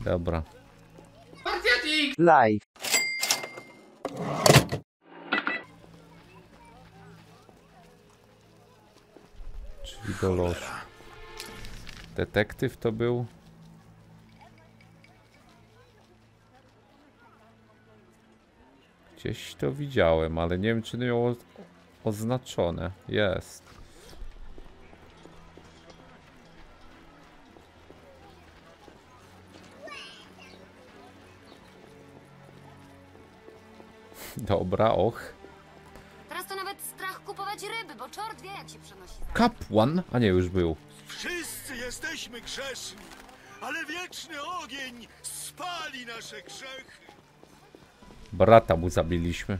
Dobra. Live. Czyli do losu. Detektyw to był? Gdzieś to widziałem, ale nie wiem czy miało oznaczone. Jest. Dobra, och. Teraz to nawet strach kupować ryby, bo czort wie jak się przenosi. Kapłan? A nie, już był. Wszyscy jesteśmy grzeszni, ale wieczny ogień spali nasze grzechy. Brata mu zabiliśmy.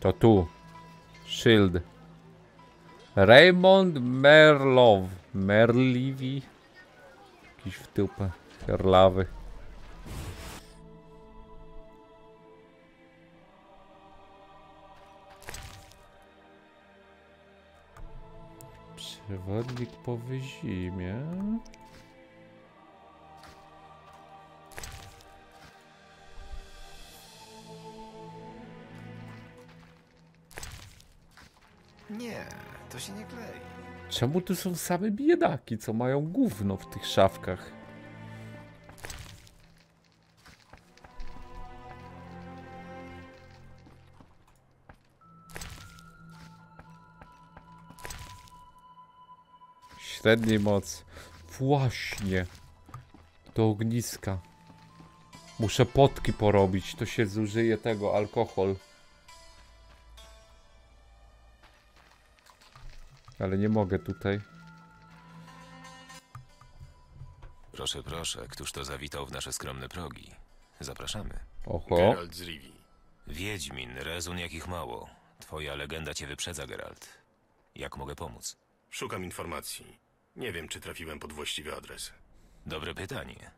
To tu. Shield. Raymond Merlow. Merliwi. Jakiś w tyłpę. Herlawy. Przewodnik po wyzimie. Nie, to się nie klei. Czemu tu są same biedaki, co mają gówno w tych szafkach? Średniej mocy. Właśnie. Do ogniska. Muszę potki porobić, to się zużyje tego, alkohol. Ale nie mogę tutaj. Proszę, proszę, któż to zawitał w nasze skromne progi? Zapraszamy. Oho. Geralt z Rivii. Wiedźmin, rezun jakich mało. Twoja legenda cię wyprzedza, Geralt. Jak mogę pomóc? Szukam informacji. Nie wiem, czy trafiłem pod właściwy adres. Dobre pytanie.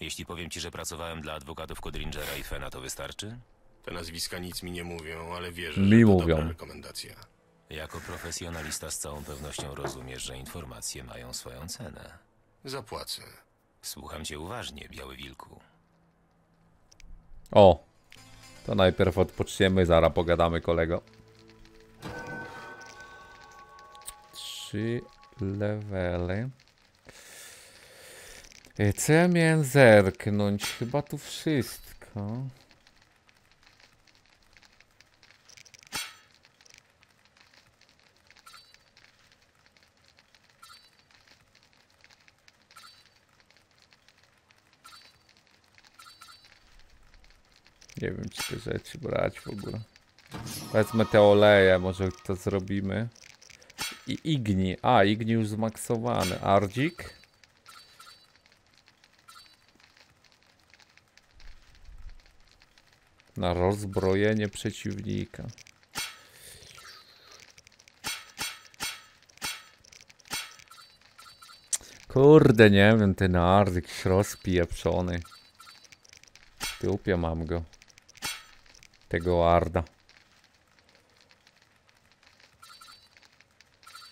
Jeśli powiem ci, że pracowałem dla adwokatów Codringera i Fena, to wystarczy? Te nazwiska nic mi nie mówią, ale wierzę, Mi że to mówią. dobra rekomendacja. Jako profesjonalista z całą pewnością rozumiesz, że informacje mają swoją cenę. Zapłacę. Słucham cię uważnie, Biały Wilku. O! To najpierw odpoczniemy, zaraz pogadamy kolego. Trzy levely. E, Co ja miałem zerknąć? Chyba tu wszystko. Nie wiem, czy te rzeczy brać w ogóle. Wezmę te oleje, może to zrobimy. I Igni. A, Igni już zmaksowany. Ardzik. Na rozbrojenie przeciwnika. Kurde, nie wiem, ten Ardyk rozpieprzony. W tyłpie mam go. Tego Arda.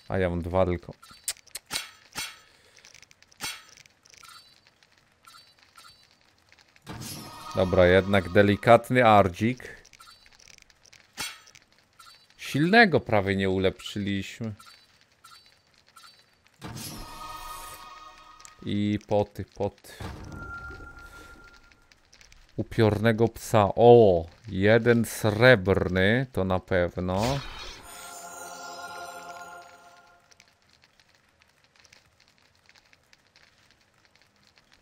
A ja mam dwa tylko. Dobra, jednak delikatny ardzik. Silnego prawie nie ulepszyliśmy. I poty, poty. Upiornego psa. O, jeden srebrny, to na pewno.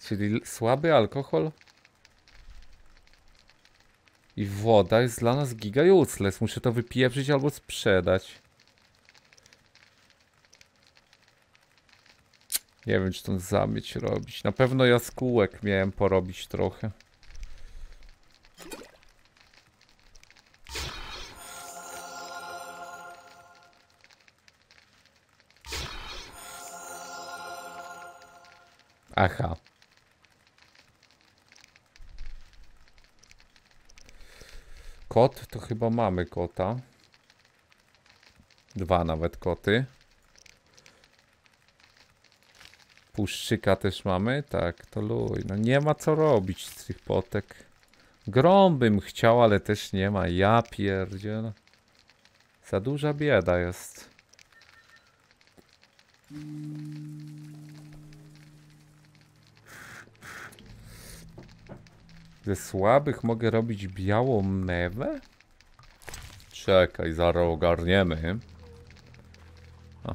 Czyli słaby alkohol? I woda jest dla nas giga useless. Muszę to wypieprzyć albo sprzedać. Nie wiem, czy tą zamieć robić. Na pewno jaskółek miałem porobić trochę. Aha. Kot, to chyba mamy kota. Dwa nawet koty. Puszczyka też mamy? Tak, to luj. No nie ma co robić z tych potek. Grom bym chciał, ale też nie ma. Ja pierdzielę. Za duża bieda jest. Ze słabych mogę robić białą mewę? Czekaj, zaraz ogarniemy. A.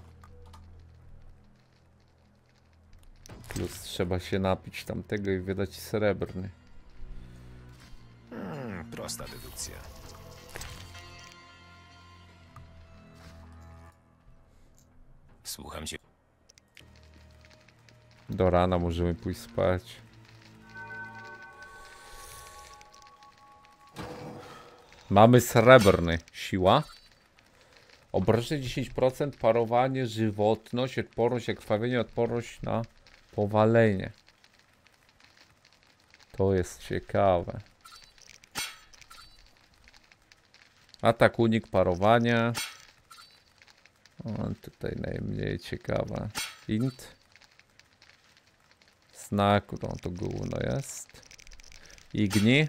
Plus trzeba się napić tamtego i wydać srebrny. Hmm, prosta dedukcja. Słucham cię. Do rana możemy pójść spać. Mamy srebrny. Siła. Obrażenie 10%, parowanie, żywotność, odporność, krwawienie, odporność na powalenie. To jest ciekawe. Atak, unik, parowania. O, tutaj najmniej ciekawe. Int. Znak, no to gówno jest. Igni.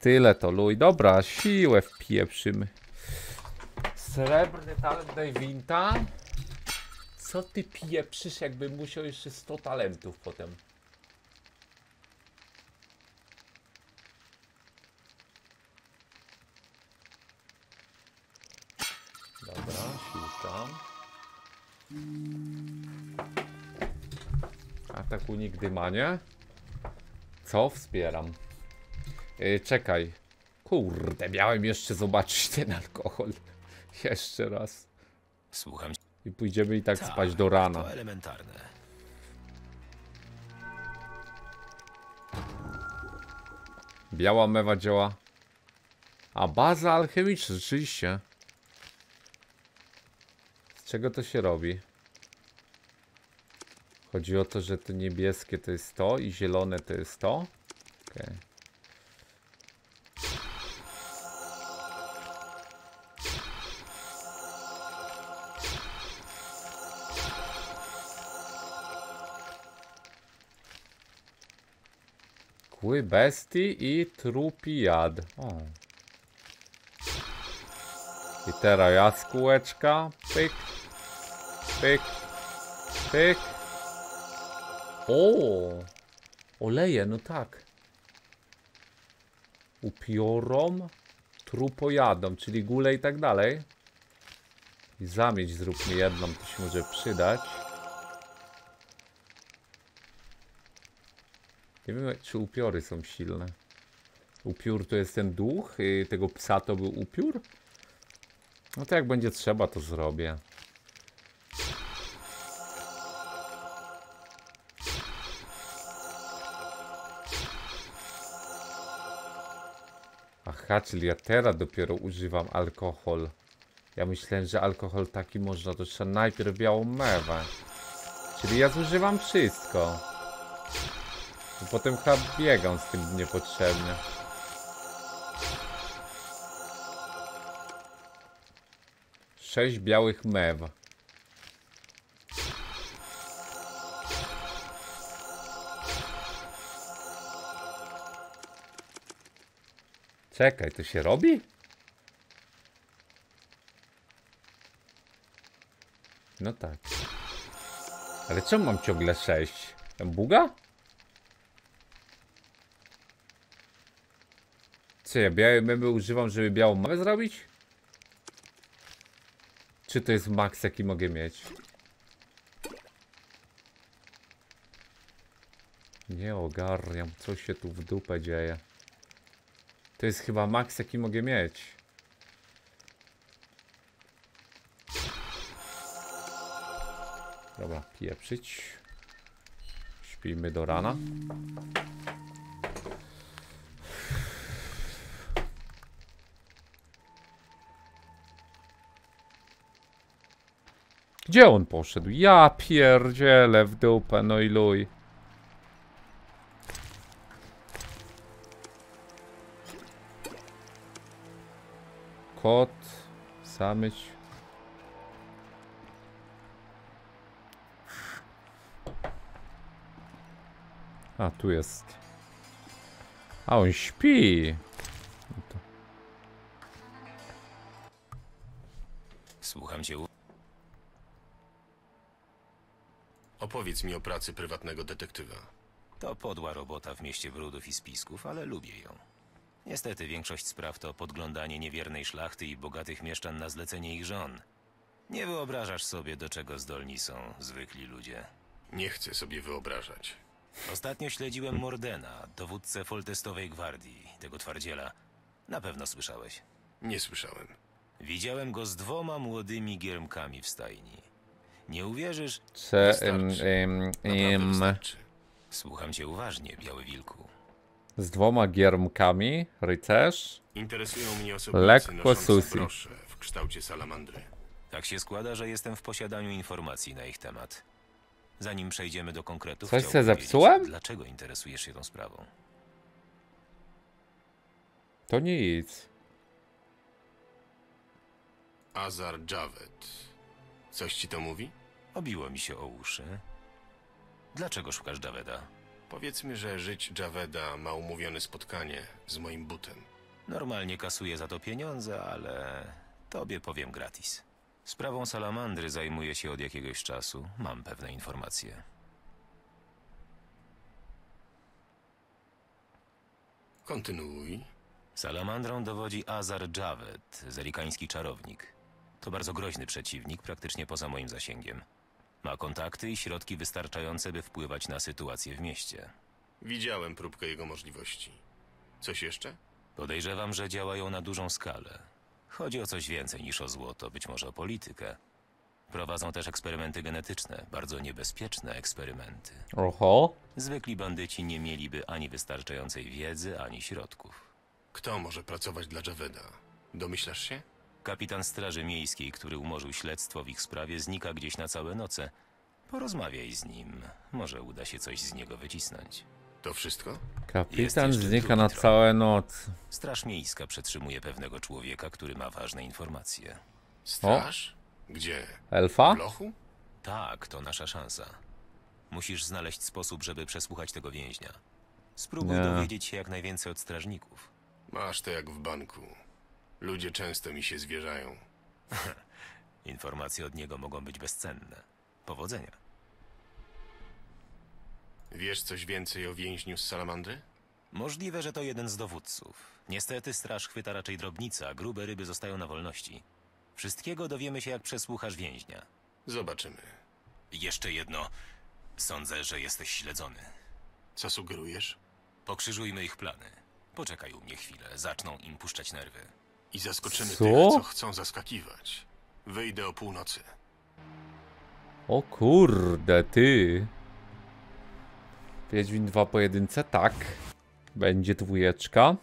Style to luj. Dobra, siłę wpieprzymy. Srebrny talent Davinta. Co ty pieprzysz, jakby musiał jeszcze 100 talentów potem. Dobra, siłka. Atak unik dymanie. Co? Wspieram. Yy, czekaj. Kurde, miałem jeszcze zobaczyć ten alkohol. Jeszcze raz. Słucham. I pójdziemy i tak Tak, spać do rana. To elementarne. Biała mewa działa. A baza alchemiczna, rzeczywiście. Z czego to się robi? Chodzi o to, że to niebieskie to jest to i zielone to jest to? Okej. Kły bestii i trupi jad. O. I teraz jaskółeczka. Pyk. Pyk. Pyk. O! Oleje, no tak. Upiorom, trupojadom, czyli gule i tak dalej. I zamieć zróbmy jedną, to się może przydać. Nie wiem, czy upiory są silne. Upiór to jest ten duch, y, tego psa to był upiór? No to jak będzie trzeba, to zrobię. Aha, czyli ja teraz dopiero używam alkohol. Ja myślałem, że alkohol taki można, to trzeba najpierw białą mewę. Czyli ja zużywam wszystko. Potem chyba biegam z tym niepotrzebnie. Sześć białych mew. Czekaj, to się robi? No tak. Ale czemu mam ciągle sześć? Buga? Co ja białe memy używam, żeby białą mawę zrobić? Czy to jest maks jaki mogę mieć? Nie ogarniam, co się tu w dupę dzieje. To jest chyba maks jaki mogę mieć. Dobra, pieprzyć. Śpimy do rana. Gdzie on poszedł? Ja pierdzielę w dupę, no i luj. Kot. Samyć. A, tu jest. A, on śpi. Opowiedz mi o pracy prywatnego detektywa. To podła robota w mieście brudów i spisków, ale lubię ją. Niestety większość spraw to podglądanie niewiernej szlachty i bogatych mieszczan na zlecenie ich żon. Nie wyobrażasz sobie, do czego zdolni są zwykli ludzie. Nie chcę sobie wyobrażać. Ostatnio śledziłem Mordena, dowódcę Foltestowej Gwardii, tego twardziela. Na pewno słyszałeś. Nie słyszałem. Widziałem go z dwoma młodymi giermkami w stajni. Nie uwierzysz? Em, em. Słucham cię uważnie, Biały Wilku. z dwoma giermkami. Rycerz. Interesują mnie Lekko susi. w kształcie salamandry. Tak się składa, że jestem w posiadaniu informacji na ich temat. Zanim przejdziemy do konkretów, Coś wiedzieć, zepsułem? Dlaczego interesujesz się tą sprawą? To nic. Azar Javed. Coś ci to mówi? Obiło mi się o uszy. Dlaczego szukasz Javeda? Powiedzmy, że żyć Javeda ma umówione spotkanie z moim butem. Normalnie kasuję za to pieniądze, ale tobie powiem gratis. Sprawą salamandry zajmuję się od jakiegoś czasu. Mam pewne informacje. Kontynuuj. Salamandrą dowodzi Azar Javed, zelikański czarownik. To bardzo groźny przeciwnik, praktycznie poza moim zasięgiem. Ma kontakty i środki wystarczające, by wpływać na sytuację w mieście. Widziałem próbkę jego możliwości. Coś jeszcze? Podejrzewam, że działają na dużą skalę. Chodzi o coś więcej niż o złoto, być może o politykę. Prowadzą też eksperymenty genetyczne, bardzo niebezpieczne eksperymenty. Oho. Zwykli bandyci nie mieliby ani wystarczającej wiedzy, ani środków. Kto może pracować dla Javeda? Domyślasz się? Kapitan Straży Miejskiej, który umorzył śledztwo w ich sprawie, znika gdzieś na całe noce. Porozmawiaj z nim. Może uda się coś z niego wycisnąć. To wszystko? Kapitan znika na trop. całe noc. Straż Miejska przetrzymuje pewnego człowieka, który ma ważne informacje. Straż? Gdzie? Elfa? W lochu? Tak, to nasza szansa. Musisz znaleźć sposób, żeby przesłuchać tego więźnia. Spróbuj Nie. dowiedzieć się jak najwięcej od strażników. Masz to jak w banku. Ludzie często mi się zwierzają. Informacje od niego mogą być bezcenne. Powodzenia. Wiesz coś więcej o więźniu z salamandry? Możliwe, że to jeden z dowódców. Niestety straż chwyta raczej drobnica, a grube ryby zostają na wolności. Wszystkiego dowiemy się, jak przesłuchasz więźnia. Zobaczymy. Jeszcze jedno. Sądzę, że jesteś śledzony. Co sugerujesz? Pokrzyżujmy ich plany. Poczekaj u mnie chwilę, zaczną im puszczać nerwy. I zaskoczymy Co? tych, co chcą zaskakiwać. Wyjdę o północy. O kurde, ty. Wiedźmin 2 pojedynce, tak. Będzie dwójeczka.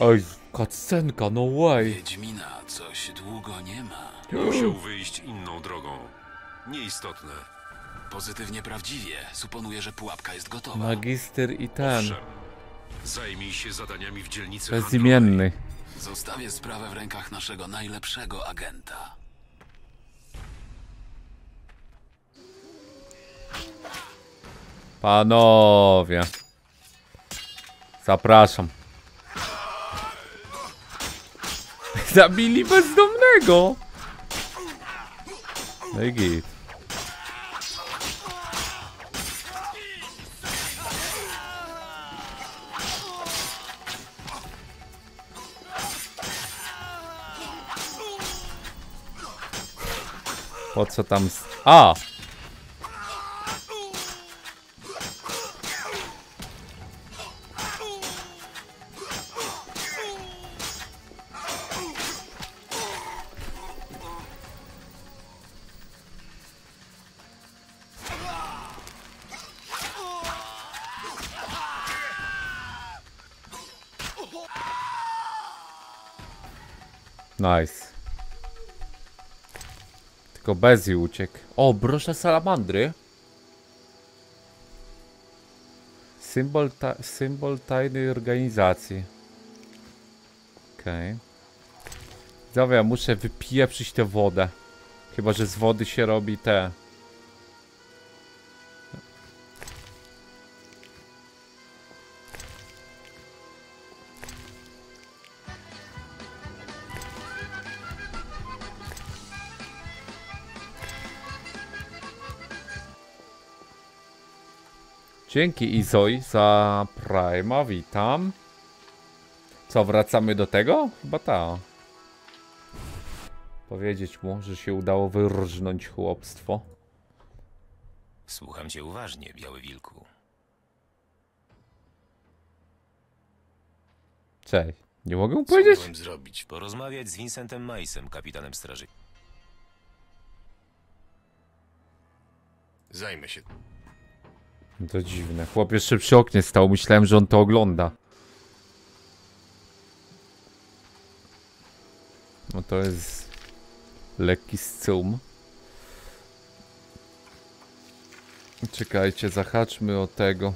Oj, cutscenka, no way. Wiedźmina coś długo nie ma. Musiał wyjść inną drogą. Nieistotne. Pozytywnie prawdziwie. Suponuję, że pułapka jest gotowa. Magister i ten. Owszem. Zajmij się zadaniami w dzielnicy handlowej. Bezimienny. Zostawię sprawę w rękach naszego najlepszego agenta. Panowie. Zapraszam. Zabili bezdomnego. No i git. Po co tam... A! Nice. Tylko Bezi uciekł. O, brosze salamandry. Symbol, ta symbol tajnej organizacji. Okej. Okay. muszę wypieprzyć tę wodę. Chyba, że z wody się robi te. Dzięki Izoj za Prima, witam. Co, wracamy do tego? Chyba ta. Powiedzieć mu, że się udało wyrżnąć chłopstwo. Słucham cię uważnie, Biały Wilku. Cześć. Nie mogę mu Co powiedzieć? miałem zrobić? Porozmawiać z Vincentem Majsem, kapitanem straży. Zajmę się. To dziwne. Chłop jeszcze przy oknie stał. Myślałem, że on to ogląda. No to jest lekki scum. Czekajcie, zahaczmy o tego.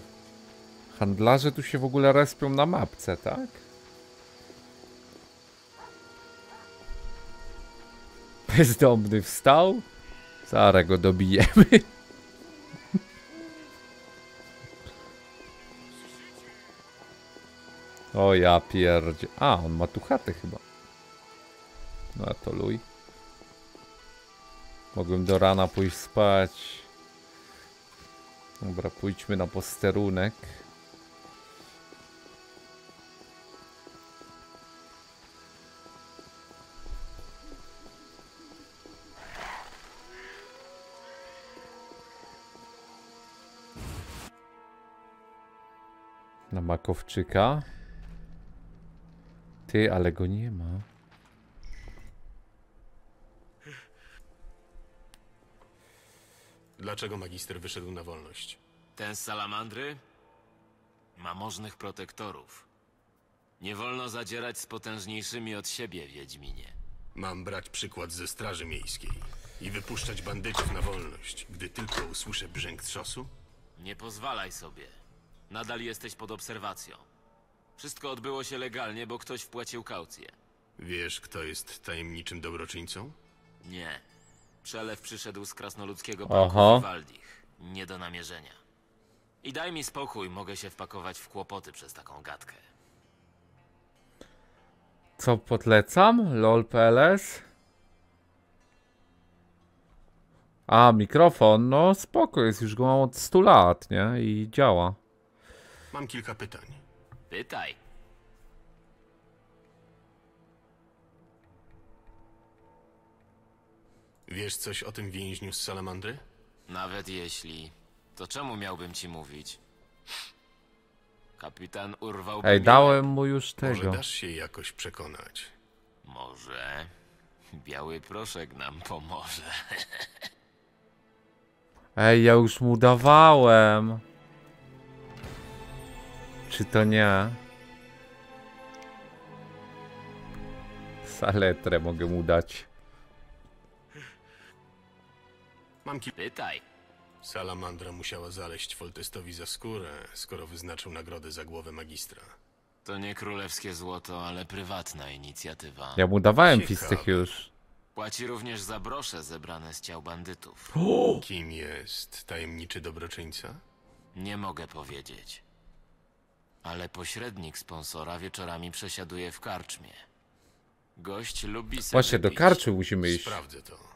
Handlarze tu się w ogóle respią na mapce, tak? Bezdomny wstał? Zaraz go dobijemy. O ja pierdzie. A, on ma tu chatę chyba. No a to luj. Mogłem do rana pójść spać. Dobra, pójdźmy na posterunek. Na Makowczyka. Ty, ale go nie ma. Dlaczego magister wyszedł na wolność? Ten z salamandry ma możnych protektorów. Nie wolno zadzierać z potężniejszymi od siebie, Wiedźminie. Mam brać przykład ze Straży Miejskiej i wypuszczać bandytów na wolność, gdy tylko usłyszę brzęk trzosu? Nie pozwalaj sobie. Nadal jesteś pod obserwacją. Wszystko odbyło się legalnie, bo ktoś wpłacił kaucję. Wiesz, kto jest tajemniczym dobroczyńcą? Nie. Przelew przyszedł z krasnoludzkiego Aha. banku Waldich. Nie do namierzenia. I daj mi spokój, mogę się wpakować w kłopoty przez taką gadkę. Co podlecam? LOL.pls A, mikrofon, no spoko, jest już go mam od 100 lat, nie? I działa. Mam kilka pytań. Pytaj. Wiesz coś o tym więźniu z Salamandry? Nawet jeśli, to czemu miałbym ci mówić? Kapitan urwał. Ej, dałem mu już Może tego. dasz się jakoś przekonać? Może. Biały proszek nam pomoże. Ej, ja już mu dawałem. Czy to nie? Saletrę mogę mu dać. Mam kilka... Pytaj. Salamandra musiała zaleść Foltestowi za skórę, skoro wyznaczył nagrodę za głowę magistra. To nie królewskie złoto, ale prywatna inicjatywa. Ja mu dawałem fistek już. Płaci również za brosze zebrane z ciał bandytów. Kim jest tajemniczy dobroczyńca? Nie mogę powiedzieć. Ale pośrednik sponsora wieczorami przesiaduje w karczmie. Gość lubi sobie Właśnie, do pić. karczy musimy iść. Sprawdzę to.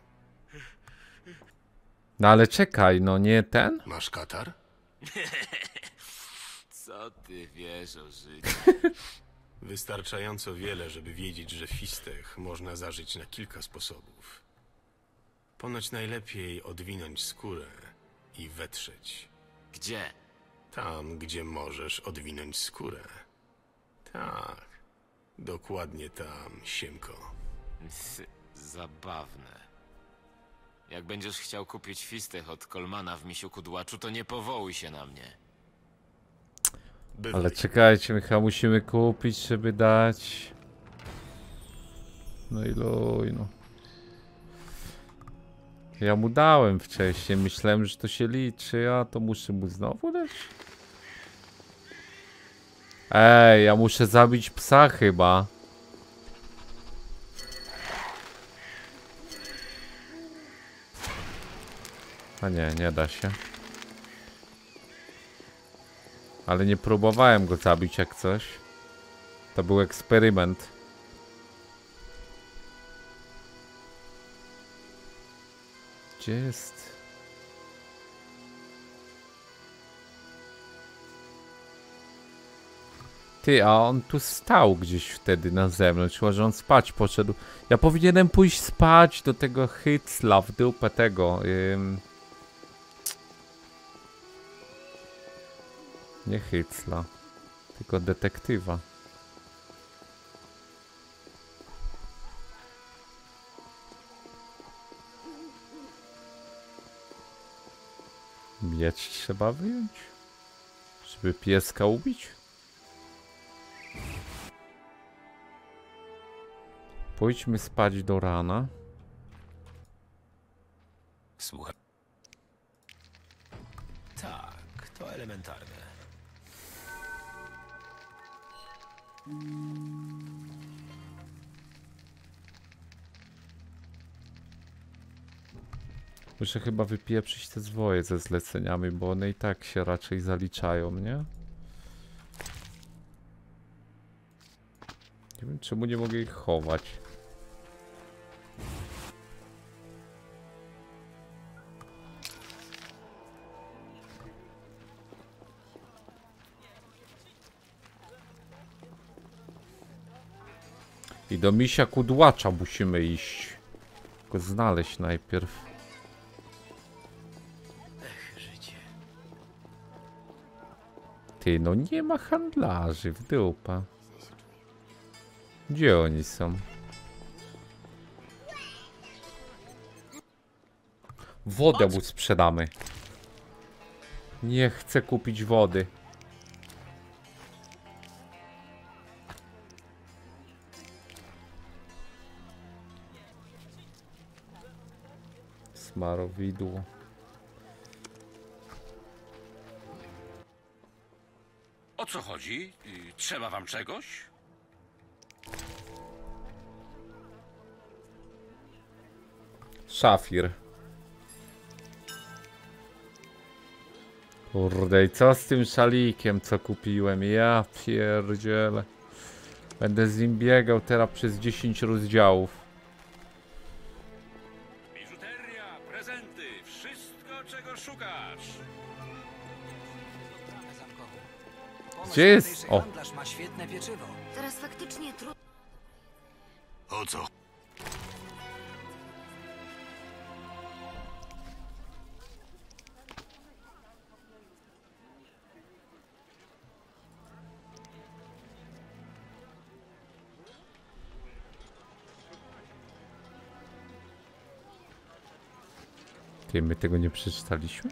No ale czekaj, no nie ten? Masz katar? Co ty wiesz o życiu? Wystarczająco wiele, żeby wiedzieć, że fistech można zażyć na kilka sposobów. Ponoć najlepiej odwinąć skórę i wetrzeć. Gdzie? Tam, gdzie możesz odwinąć skórę. Tak. Dokładnie tam, Siemko. Zabawne. Jak będziesz chciał kupić fistech od Kolmana w misiu kudłaczu, to nie powołuj się na mnie. Bywaj. Ale czekajcie, Michał, musimy kupić, żeby dać. No i luj, no. Ja mu dałem wcześniej, myślałem, że to się liczy, a to muszę mu znowu dać? Ej, ja muszę zabić psa chyba. A nie, nie da się. Ale nie próbowałem go zabić jak coś. To był eksperyment. Gdzie jest? Ty, a on tu stał gdzieś wtedy na zewnątrz, chyba że on spać poszedł. Ja powinienem pójść spać do tego hycla w dupę tego. Ym... Nie hycla, tylko detektywa. Miecz trzeba wyjąć? Żeby pieska ubić? Pójdźmy spać do rana. Słuchaj. Tak, to elementarne. Muszę chyba wypieprzyć te zwoje ze zleceniami, bo one i tak się raczej zaliczają, nie? Nie wiem czemu nie mogę ich chować. I do misia kudłacza musimy iść. Go znaleźć najpierw. Ty, no nie ma handlarzy w dupa. Gdzie oni są? Wodę mu sprzedamy. Nie chcę kupić wody. Smarowidło. O co chodzi? Trzeba wam czegoś? Szafir. Kurde, i co z tym szalikiem, co kupiłem? Ja pierdzielę. Będę z nim biegał teraz przez 10 rozdziałów. Gdzie jest? O, Handlarz ma świetne pieczywo. Teraz faktycznie trudno. O co? ty, my tego nie przeczytaliśmy?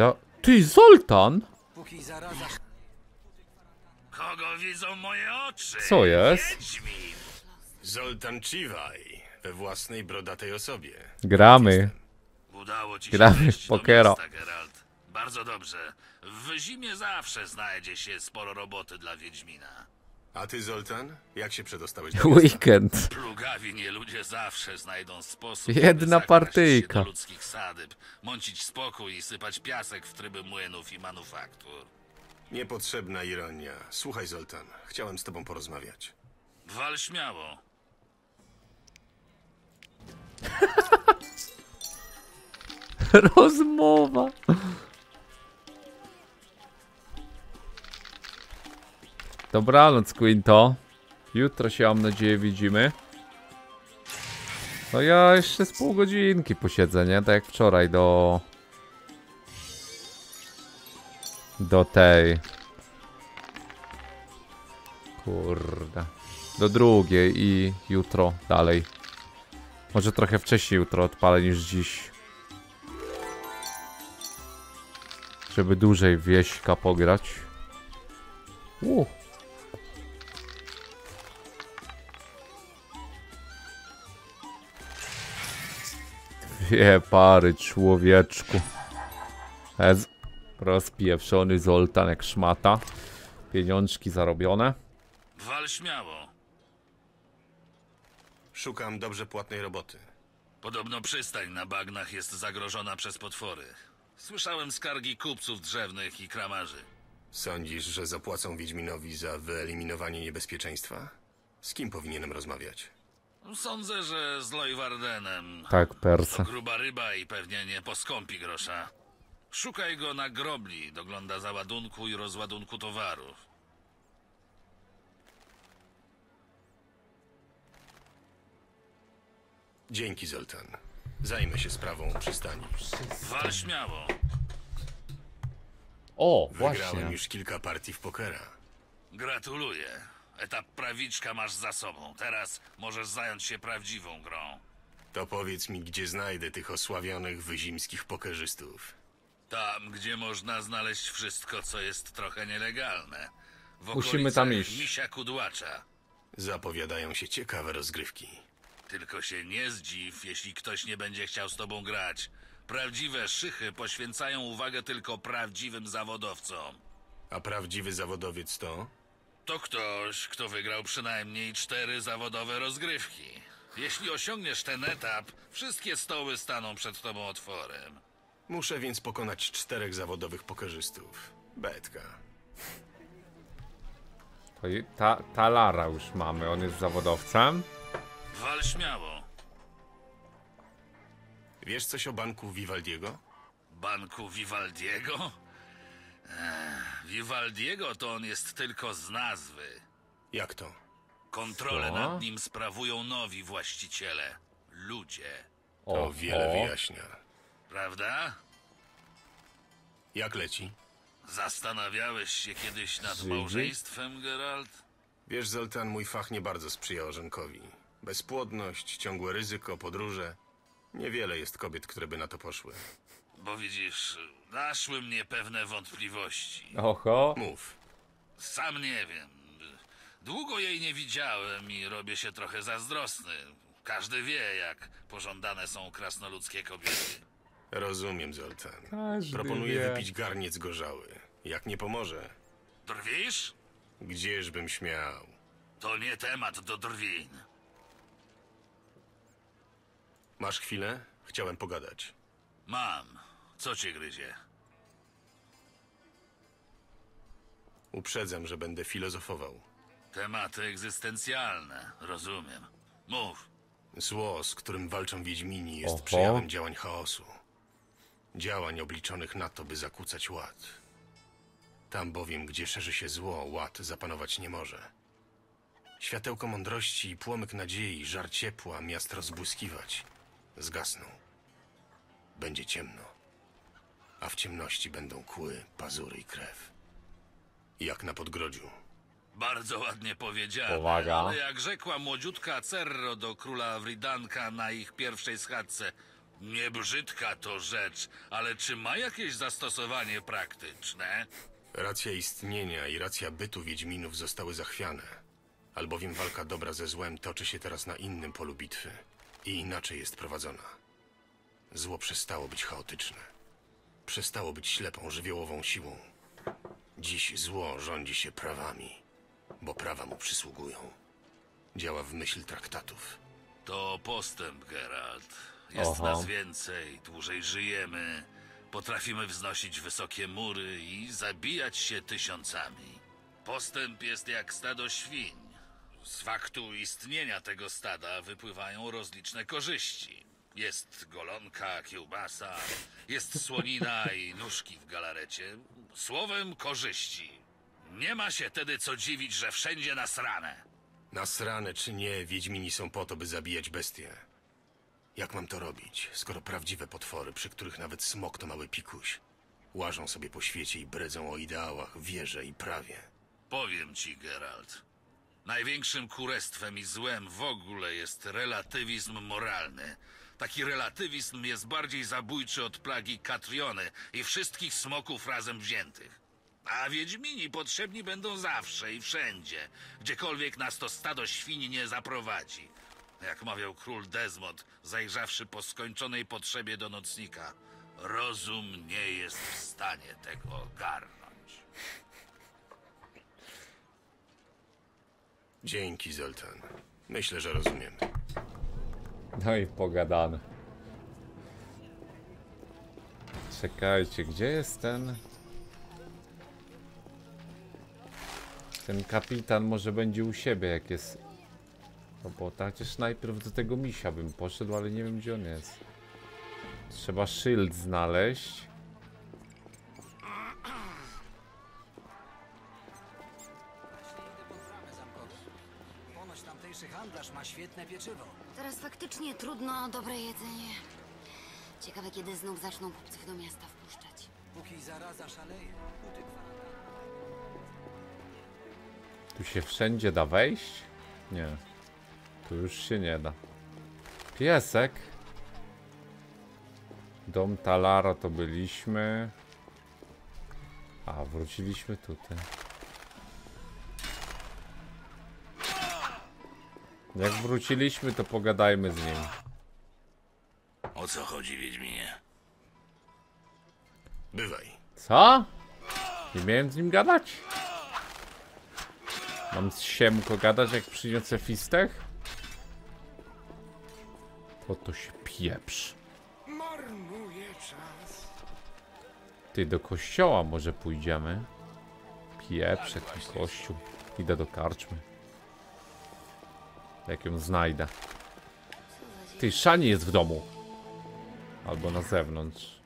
Da... Ty, Zoltan! Póki zaraza Kogo widzą moje oczy? Co jest? Wiedźmin. Zoltan Chivaj we własnej brodatej osobie. Gramy. Udało ci Gramy się wejść w pokera. do. Bardzo dobrze. W zimie zawsze znajdzie się sporo roboty dla Wiedźmina. A ty, Zoltan? Jak się przedostałeś do miasta? Weekend. Plugawi nie ludzie zawsze znajdą sposób, Jedna zakraść partyjka. się do ludzkich sadyb, mącić spokój i sypać piasek w tryby młynów i manufaktur. Niepotrzebna ironia. Słuchaj, Zoltan, chciałem z tobą porozmawiać. Wal śmiało. Rozmowa. Dobranoc, Quinto. Jutro się, mam nadzieję, widzimy. No ja jeszcze z pół godzinki posiedzę, nie? Tak jak wczoraj do... Do tej... Kurde. Do drugiej i jutro dalej. Może trochę wcześniej jutro odpalę niż dziś. Żeby dłużej wieśka pograć. Uh. Dwie pary człowieczku. Ez. Rozpieprzony Zoltan jak szmata. Pieniążki zarobione. Wal śmiało. Szukam dobrze płatnej roboty. Podobno przystań na bagnach jest zagrożona przez potwory. Słyszałem skargi kupców drzewnych i kramarzy. Sądzisz, że zapłacą Wiedźminowi za wyeliminowanie niebezpieczeństwa? Z kim powinienem rozmawiać? Sądzę, że z Lojwardenem. Tak, persa. Gruba ryba i pewnie nie poskąpi grosza. Szukaj go na grobli, dogląda załadunku i rozładunku towarów. Dzięki, Zoltan. Zajmę się sprawą przystani. Wal śmiało. O, Wygrałem właśnie. już kilka partii w pokera. Gratuluję. Etap prawiczka masz za sobą. Teraz możesz zająć się prawdziwą grą. To powiedz mi, gdzie znajdę tych osławionych wyzimskich pokerzystów. Tam, gdzie można znaleźć wszystko, co jest trochę nielegalne. W Musimy tam okolicach iść. Misia Kudłacza. Zapowiadają się ciekawe rozgrywki. Tylko się nie zdziw, jeśli ktoś nie będzie chciał z tobą grać. Prawdziwe szychy poświęcają uwagę tylko prawdziwym zawodowcom. A prawdziwy zawodowiec to? To ktoś, kto wygrał przynajmniej cztery zawodowe rozgrywki. Jeśli osiągniesz ten etap, wszystkie stoły staną przed tobą otworem. Muszę więc pokonać czterech zawodowych pokerzystów. Betka. To i- ta, ta Lara już mamy, on jest zawodowcem. Wal śmiało. Wiesz coś o banku Vivaldiego? Banku Vivaldiego? Ech, Vivaldiego to on jest tylko z nazwy. Jak to? Kontrolę Co? nad nim sprawują nowi właściciele. Ludzie. To O, wiele o. wyjaśnia. Prawda? Jak leci? Zastanawiałeś się kiedyś nad Żydzi? małżeństwem, Geralt? Wiesz, Zoltan, mój fach nie bardzo sprzyja orzenkowi. Bezpłodność, ciągłe ryzyko, podróże. Niewiele jest kobiet, które by na to poszły. Bo widzisz, naszły mnie pewne wątpliwości. Oho. Mów. Sam nie wiem. Długo jej nie widziałem i robię się trochę zazdrosny. Każdy wie, jak pożądane są krasnoludzkie kobiety. Rozumiem, Zoltan. Każdy Proponuję wie. wypić garniec gorzały. Jak nie pomoże, Drwisz? gdzieżbym śmiał. To nie temat do drwin. Masz chwilę? Chciałem pogadać. Mam. Co cię gryzie? Uprzedzam, że będę filozofował. Tematy egzystencjalne, rozumiem. Mów. Zło, z którym walczą Wiedźmini, jest Oho. przejawem działań chaosu. Działań obliczonych na to, by zakłócać ład. Tam bowiem, gdzie szerzy się zło, ład zapanować nie może. Światełko mądrości i płomyk nadziei, żar ciepła, miast rozbłyskiwać, zgasną. Będzie ciemno, a w ciemności będą kły, pazury i krew. Jak na podgrodziu. Bardzo ładnie powiedziane, Powaga. ale jak rzekła młodziutka Cerro do króla Wridanka na ich pierwszej schadzce, nie brzydka to rzecz, ale czy ma jakieś zastosowanie praktyczne? Racja istnienia i racja bytu Wiedźminów zostały zachwiane, albowiem walka dobra ze złem toczy się teraz na innym polu bitwy i inaczej jest prowadzona. Zło przestało być chaotyczne. Przestało być ślepą, żywiołową siłą. Dziś zło rządzi się prawami, bo prawa mu przysługują. Działa w myśl traktatów. To postęp, Geralt. Jest Oho. nas więcej, dłużej żyjemy, potrafimy wznosić wysokie mury i zabijać się tysiącami. Postęp jest jak stado świń. Z faktu istnienia tego stada wypływają rozliczne korzyści. Jest golonka, kiełbasa, jest słonina i nóżki w galarecie. Słowem korzyści. Nie ma się tedy co dziwić, że wszędzie nasrane. Nasrane czy nie, Wiedźmini są po to, by zabijać bestie. Jak mam to robić, skoro prawdziwe potwory, przy których nawet smok to mały pikuś, łażą sobie po świecie i bredzą o ideałach, wierze i prawie? Powiem ci, Geralt. Największym kurestwem i złem w ogóle jest relatywizm moralny. Taki relatywizm jest bardziej zabójczy od plagi Katriony i wszystkich smoków razem wziętych. A Wiedźmini potrzebni będą zawsze i wszędzie, gdziekolwiek nas to stado świń nie zaprowadzi. Jak mawiał król Desmond, zajrzawszy po skończonej potrzebie do nocnika. Rozum nie jest w stanie tego ogarnąć. Dzięki, Zoltan. Myślę, że rozumiemy. No i pogadane. Czekajcie, gdzie jest ten... Ten kapitan może będzie u siebie, jak jest robota. Chociaż najpierw do tego misia bym poszedł, ale nie wiem gdzie on jest. Trzeba szyld znaleźć. Tamtejszy handlarz ma świetne pieczywo. Faktycznie trudno o dobre jedzenie. Ciekawe, kiedy znów zaczną kupców do miasta wpuszczać. Póki zaraza szaleje, buty. Tu się wszędzie da wejść? Nie. Tu już się nie da. Piesek. Dom Talara to byliśmy. A, wróciliśmy tutaj. Jak wróciliśmy, to pogadajmy z nim. O co chodzi, Wiedźminie? Bywaj. Co? Nie miałem z nim gadać? Mam z Siemko gadać, jak przyniosę fistech? Po to się pieprz. Marnuje czas. Ty, do kościoła może pójdziemy? Pieprz, jaki kościół. Idę do karczmy. Jak ją znajdę. Ty, Szani jest w domu. Albo na zewnątrz.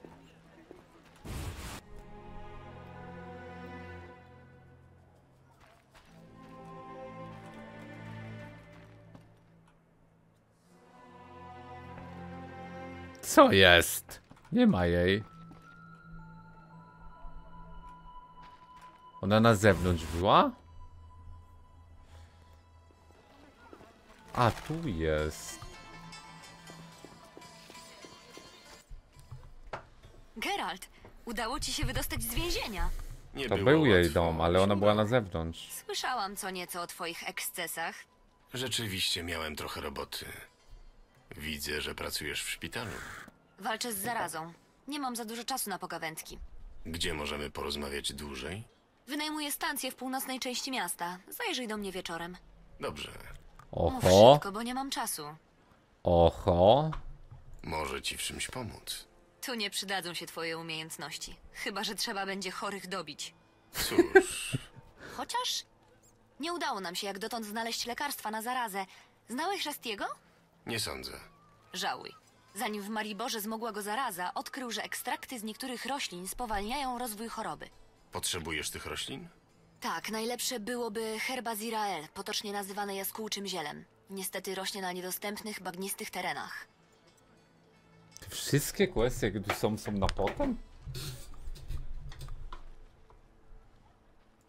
Co jest? Nie ma jej. Ona na zewnątrz była? A, tu jest. Geralt, udało ci się wydostać z więzienia. Nie To było był jej łatwo, dom, ale ona była na zewnątrz. Słyszałam co nieco o twoich ekscesach. Rzeczywiście miałem trochę roboty. Widzę, że pracujesz w szpitalu. Walczę z zarazą. Nie mam za dużo czasu na pogawędki. Gdzie możemy porozmawiać dłużej? Wynajmuję stację w północnej części miasta. Zajrzyj do mnie wieczorem. Dobrze. Mów Oho, szybko, bo nie mam czasu. oho. Może ci w czymś pomóc. Tu nie przydadzą się twoje umiejętności. Chyba, że trzeba będzie chorych dobić. Cóż, Chociaż nie udało nam się jak dotąd znaleźć lekarstwa na zarazę. Znałeś Restiego? nie sądzę. Żałuj. Zanim w Mariborze zmogła go zaraza, odkrył, że ekstrakty z niektórych roślin spowalniają rozwój choroby. Potrzebujesz tych roślin? Tak, najlepsze byłoby herba zirael, potocznie nazywane jaskółczym zielem. Niestety rośnie na niedostępnych, bagnistych terenach. Te wszystkie kwestie, jakie tu są, są na potem?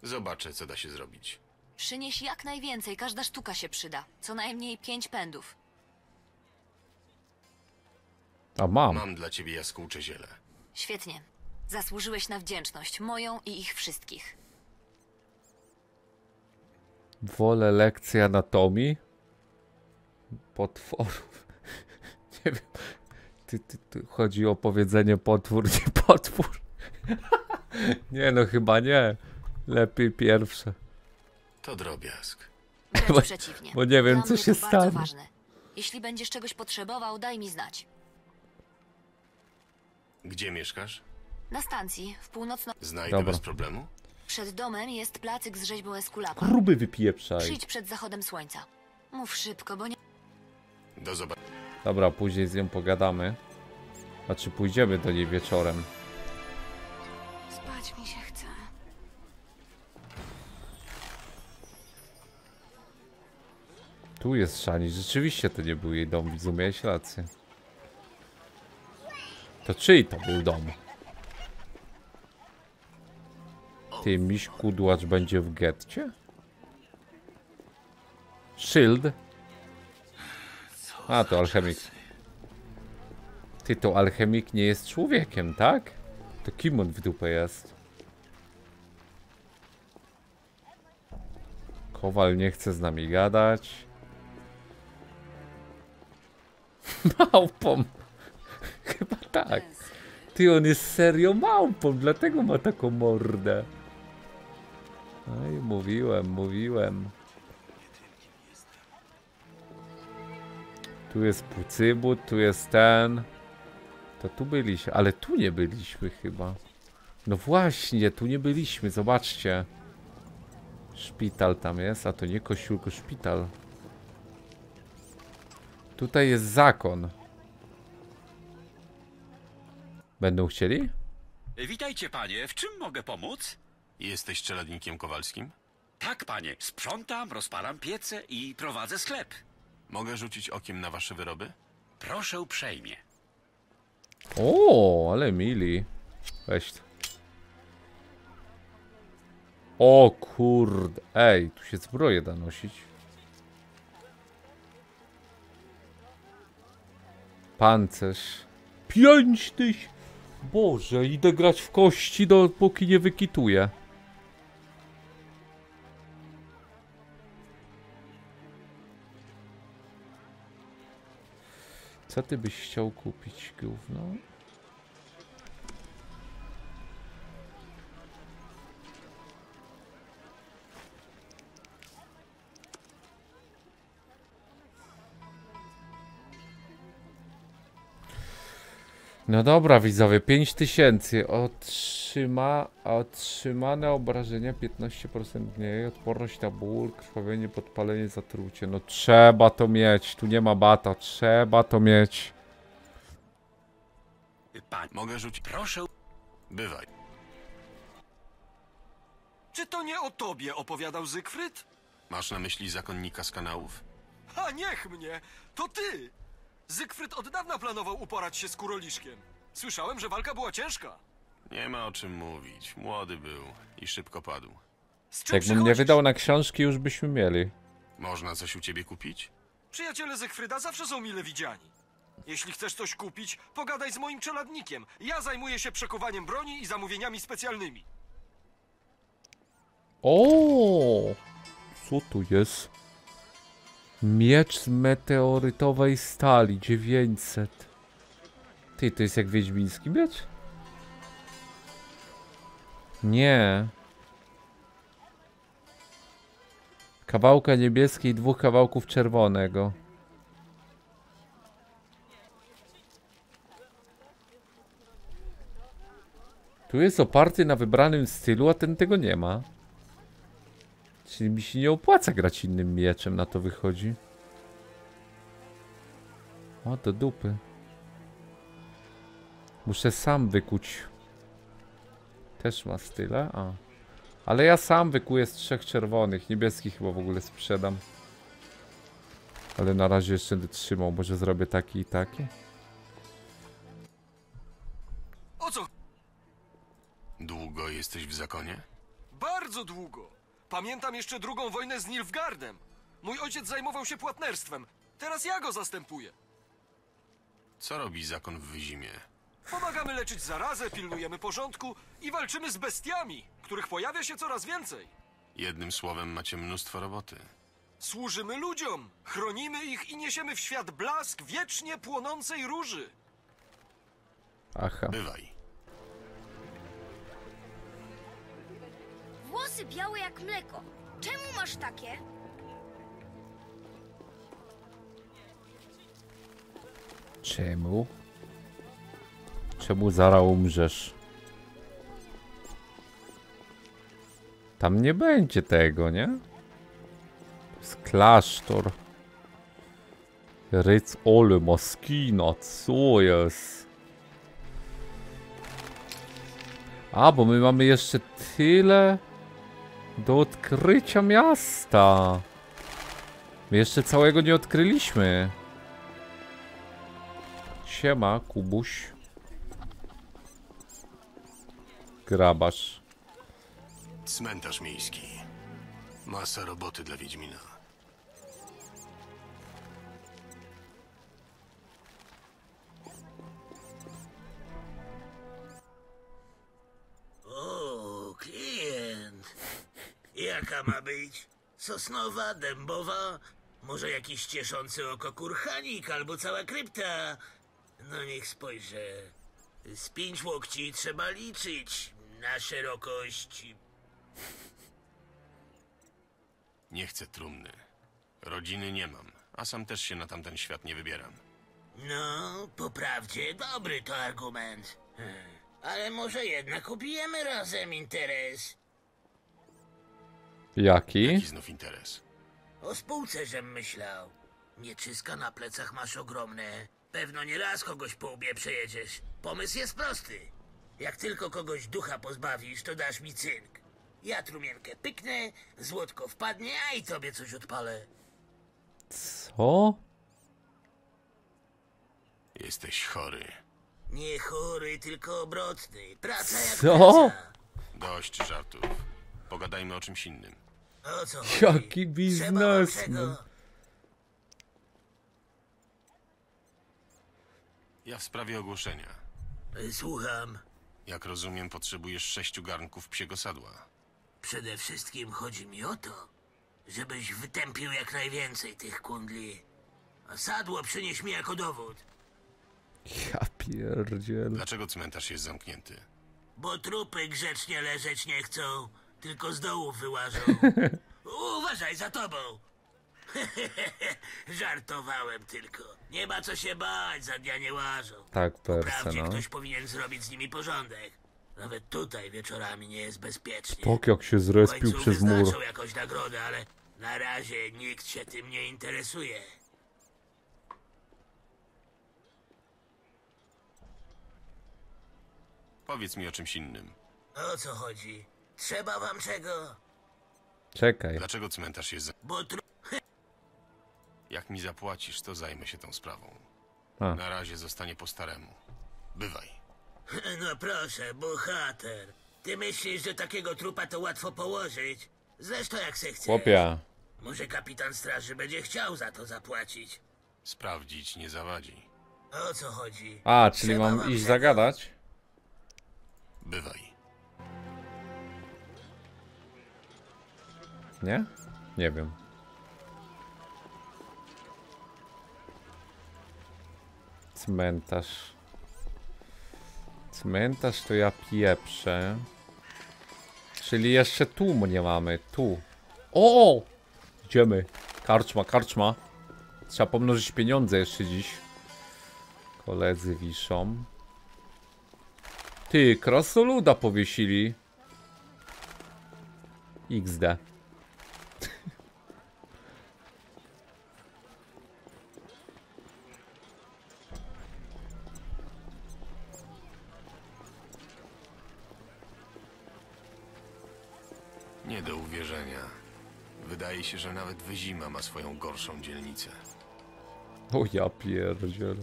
Zobaczę, co da się zrobić. Przynieś jak najwięcej, każda sztuka się przyda. Co najmniej pięć pędów. A mam. Mam dla ciebie jaskółcze ziele. Świetnie. Zasłużyłeś na wdzięczność, moją i ich wszystkich. Wolę lekcję anatomii. Potworów. Nie wiem. Ty, ty, ty, chodzi o powiedzenie potwór, nie potwór. Nie no, chyba nie. Lepiej pierwsze. To drobiazg. Bo- przeciwnie. bo nie wiem, Dla co się to stanie. ważne. Jeśli będziesz czegoś potrzebował, daj mi znać. Gdzie mieszkasz? Na stacji, w północno... Znajdę Dobra. bez problemu. Przed domem jest placyk z rzeźbą Eskulapa. Gruby wypieprzaj. Przyjdź przed zachodem słońca. Mów szybko, bo nie... Do zobaczenia. Dobra, później z nią pogadamy. Znaczy pójdziemy do niej wieczorem. Spać mi się chce. Tu jest Szani. Rzeczywiście to nie był jej dom, widzu, miałeś rację. To czyj to był dom? Ty, miś kudłacz będzie w getcie? Szyld? A, to alchemik. Ty, to alchemik nie jest człowiekiem, tak? To kim on w dupę jest? Kowal nie chce z nami gadać. Małpą. Chyba tak. Ty, on jest serio małpą, dlatego ma taką mordę. Oj, mówiłem, mówiłem. Tu jest Pucybut, tu jest ten. To tu byliśmy, ale tu nie byliśmy chyba. No właśnie, tu nie byliśmy, zobaczcie. Szpital tam jest, a to nie kościół, tylko szpital. Tutaj jest zakon. Będą chcieli? Witajcie, panie. W czym mogę pomóc? Jesteś czeladnikiem Kowalskim? Tak, panie. Sprzątam, rozpalam piece i prowadzę sklep. Mogę rzucić okiem na wasze wyroby? Proszę uprzejmie. O, ale mili. Weź to. O kurde. Ej, tu się zbroję da nosić. Pancerz. Pięć tyś. Boże, idę grać w kości, dopóki nie wykituję. Co ty byś chciał kupić, gówno? No dobra, widzowie, 5000 otrzyma, otrzymane obrażenia 15% mniej, odporność na ból, krwawienie, podpalenie, zatrucie. No trzeba to mieć, tu nie ma bata, trzeba to mieć. Mogę rzucić. proszę. Bywaj. Czy to nie o tobie opowiadał Zygfryd? Masz na myśli zakonnika z kanałów? A niech mnie! To ty! Zygfryd od dawna planował uporać się z Kuroliszkiem. Słyszałem, że walka była ciężka. Nie ma o czym mówić. Młody był i szybko padł. Z czym Jakbym nie przychodzisz? wydał na książki, już byśmy mieli. Można coś u ciebie kupić? Przyjaciele Zygfryda zawsze są mile widziani. Jeśli chcesz coś kupić, pogadaj z moim czeladnikiem. Ja zajmuję się przekuwaniem broni i zamówieniami specjalnymi. O, co tu jest? Miecz z meteorytowej stali 900. Ty, to jest jak wiedźmiński miecz? Nie. Kawałka niebieskiej i dwóch kawałków czerwonego. Tu jest oparty na wybranym stylu, a ten tego nie ma. Czyli mi się nie opłaca grać innym mieczem, na to wychodzi. O, do dupy. Muszę sam wykuć. Też ma style? A. Ale ja sam wykuję z trzech czerwonych. Niebieskich chyba w ogóle sprzedam. Ale na razie jeszcze będę trzymał. Może zrobię taki i taki? O co? Długo jesteś w zakonie? Bardzo długo. Pamiętam jeszcze drugą wojnę z Nilfgaardem. Mój ojciec zajmował się płatnerstwem. Teraz ja go zastępuję. Co robi zakon w Wyzimie? Pomagamy leczyć zarazę, pilnujemy porządku i walczymy z bestiami, których pojawia się coraz więcej. Jednym słowem macie mnóstwo roboty. Służymy ludziom, chronimy ich i niesiemy w świat blask wiecznie płonącej róży. Aha. Bywaj. Włosy białe jak mleko. Czemu masz takie? Czemu? Czemu zaraz umrzesz? Tam nie będzie tego, nie? To jest klasztor. Ryc Ole Moskina, co jest? A, bo my mamy jeszcze tyle do odkrycia miasta. My jeszcze całego nie odkryliśmy. Siema, Kubuś. Grabasz. Cmentarz miejski. Masa roboty dla Wiedźmina. O, klient. Jaka ma być? Sosnowa, dębowa? Może jakiś cieszący oko kurhanik albo cała krypta? No niech spojrzę. Z pięć łokci trzeba liczyć na szerokość. Nie chcę trumny. Rodziny nie mam, a sam też się na tamten świat nie wybieram. No, po prawdzie, dobry to argument. Hmm. Ale może jednak ubijemy razem interes. Jaki? Jaki znów interes? O spółce, żem myślał. Mieczyska na plecach masz ogromne. Pewno nie raz kogoś po łbie przejedziesz. Pomysł jest prosty. Jak tylko kogoś ducha pozbawisz, to dasz mi cynk. Ja trumienkę pyknę, złotko wpadnie, a i tobie coś odpalę. Co? Jesteś chory. Nie chory, tylko obrotny. Praca jak Co? praca. Dość żartów. Pogadajmy o czymś innym. O co chodzi? Jaki Trzeba wam biznesmen. czego? Ja w sprawie ogłoszenia. Y, Słucham. Jak rozumiem, potrzebujesz sześciu garnków psiego sadła. Przede wszystkim chodzi mi o to, żebyś wytępił jak najwięcej tych kundli. A sadło przynieś mi jako dowód. Ja pierdziel. Dlaczego cmentarz jest zamknięty? Bo trupy grzecznie leżeć nie chcą, tylko z dołów wyłażą. Uważaj za tobą! Żartowałem tylko. Nie ma co się bać, za dnia nie łażą. Tak, Wprawdzie no. ktoś powinien zrobić z nimi porządek. Nawet tutaj wieczorami nie jest bezpiecznie. Tak jak się zrespił przez mur. wyznaczą jakąś nagrodę, ale na razie nikt się tym nie interesuje. Powiedz mi o czymś innym. O co chodzi? Trzeba wam czego? Czekaj. Dlaczego cmentarz jest zamknięty? Bo tru... Jak mi zapłacisz, to zajmę się tą sprawą. A. Na razie zostanie po staremu. Bywaj. No proszę, bohater. Ty myślisz, że takiego trupa to łatwo położyć? Zresztą jak se chcesz. Chłopia. Może kapitan straży będzie chciał za to zapłacić. Sprawdzić nie zawadzi. O co chodzi? A, czyli Trzeba mam iść zagadać? Bywaj. Nie? Nie wiem. Cmentarz. Cmentarz to ja pieprzę. Czyli jeszcze tu mnie mamy, tu. O! Idziemy. Karczma, karczma. Trzeba pomnożyć pieniądze jeszcze dziś. Koledzy wiszą. Ty, krasoluda powiesili. XD. Nie do uwierzenia. Wydaje się, że nawet Wyzima ma swoją gorszą dzielnicę. O ja pierdziel.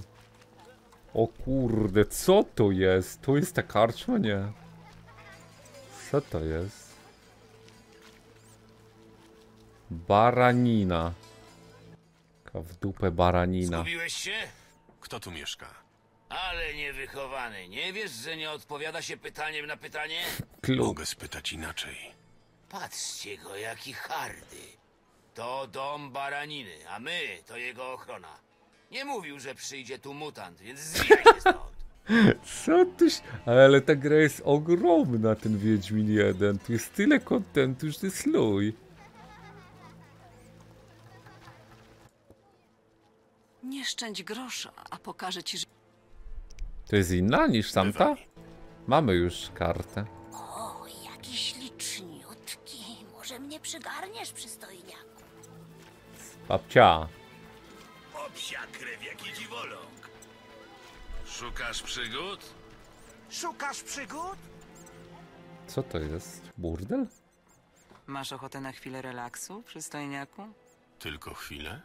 O kurde, co to jest? To jest ta karczma? Nie. Co to jest? Baranina. Taka w dupę baranina. Zgubiłeś się? Kto tu mieszka? Ale niewychowany. Nie wiesz, że nie odpowiada się pytaniem na pytanie? Klub. Mogę spytać inaczej. Patrzcie go, jaki hardy. To dom baraniny, a my to jego ochrona. Nie mówił, że przyjdzie tu mutant, więc zwijaj się stąd. Co tyś... Ale ta gra jest ogromna, ten Wiedźmin 1. Tu jest tyle kontentu, że to jest luj. Nie szczędź grosza, a pokażę ci, że... To jest inna niż tamta? Mamy już kartę. O, jaki śliczniutki. Może mnie przygarniesz, przystojniaku? Babcia. O psia krew, jaki dziwoląg. Szukasz przygód? Szukasz przygód? Co to jest? Burdel? Masz ochotę na chwilę relaksu, przystojniaku? Tylko chwilę?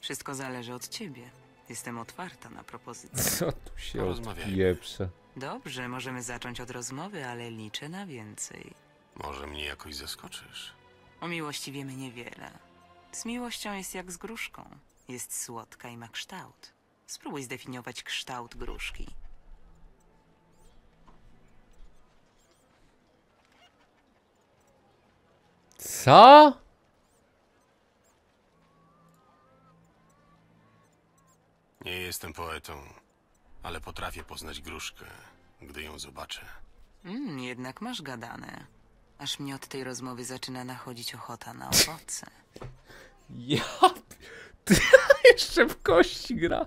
Wszystko zależy od ciebie. Jestem otwarta na propozycje. Co tu się odpieprze? Dobrze, możemy zacząć od rozmowy, ale liczę na więcej. Może mnie jakoś zaskoczysz. O miłości wiemy niewiele. Z miłością jest jak z gruszką. Jest słodka i ma kształt. Spróbuj zdefiniować kształt gruszki. Co? Nie jestem poetą, ale potrafię poznać gruszkę. gdy ją zobaczę. Mm, jednak masz gadane. Aż mnie od tej rozmowy zaczyna nachodzić ochota na owoce. Ja... Ty jeszcze w kości gra.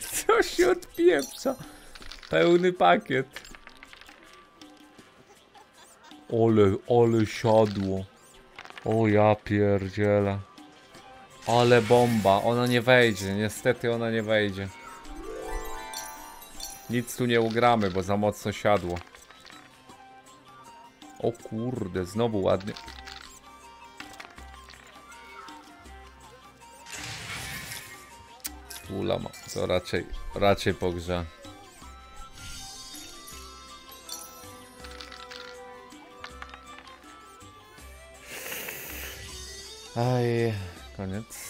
Co się odpieprza? Pełny pakiet. Ole, ole siadło. O ja pierdzielę. Ale bomba. Ona nie wejdzie. Niestety ona nie wejdzie. Nic tu nie ugramy, bo za mocno siadło. O kurde, znowu ładnie. Ula ma. To raczej, raczej po grze. Aj, koniec.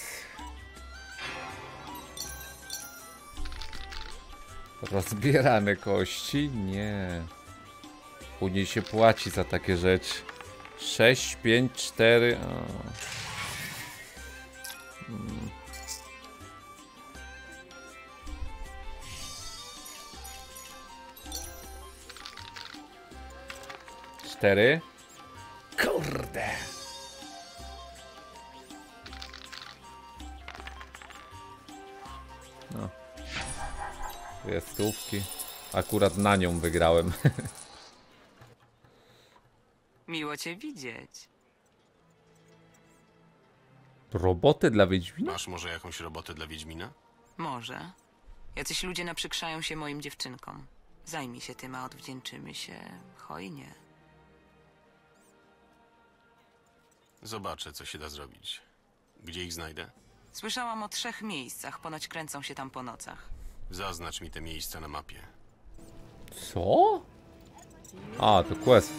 Rozbierane kości? Nie. Później się płaci za takie rzeczy. 6, 5, 4. O. Mm. Cztery. Kurde. No. Dwie stówki. Akurat na nią wygrałem. Miło cię widzieć. Roboty dla Wiedźmina? Masz może jakąś robotę dla Wiedźmina? Może. Jacyś ludzie naprzykrzają się moim dziewczynkom. Zajmij się tym, a odwdzięczymy się hojnie. Zobaczę, co się da zrobić. Gdzie ich znajdę? Słyszałam o trzech miejscach, ponoć kręcą się tam po nocach. Zaznacz mi te miejsca na mapie. Co? A, to quest.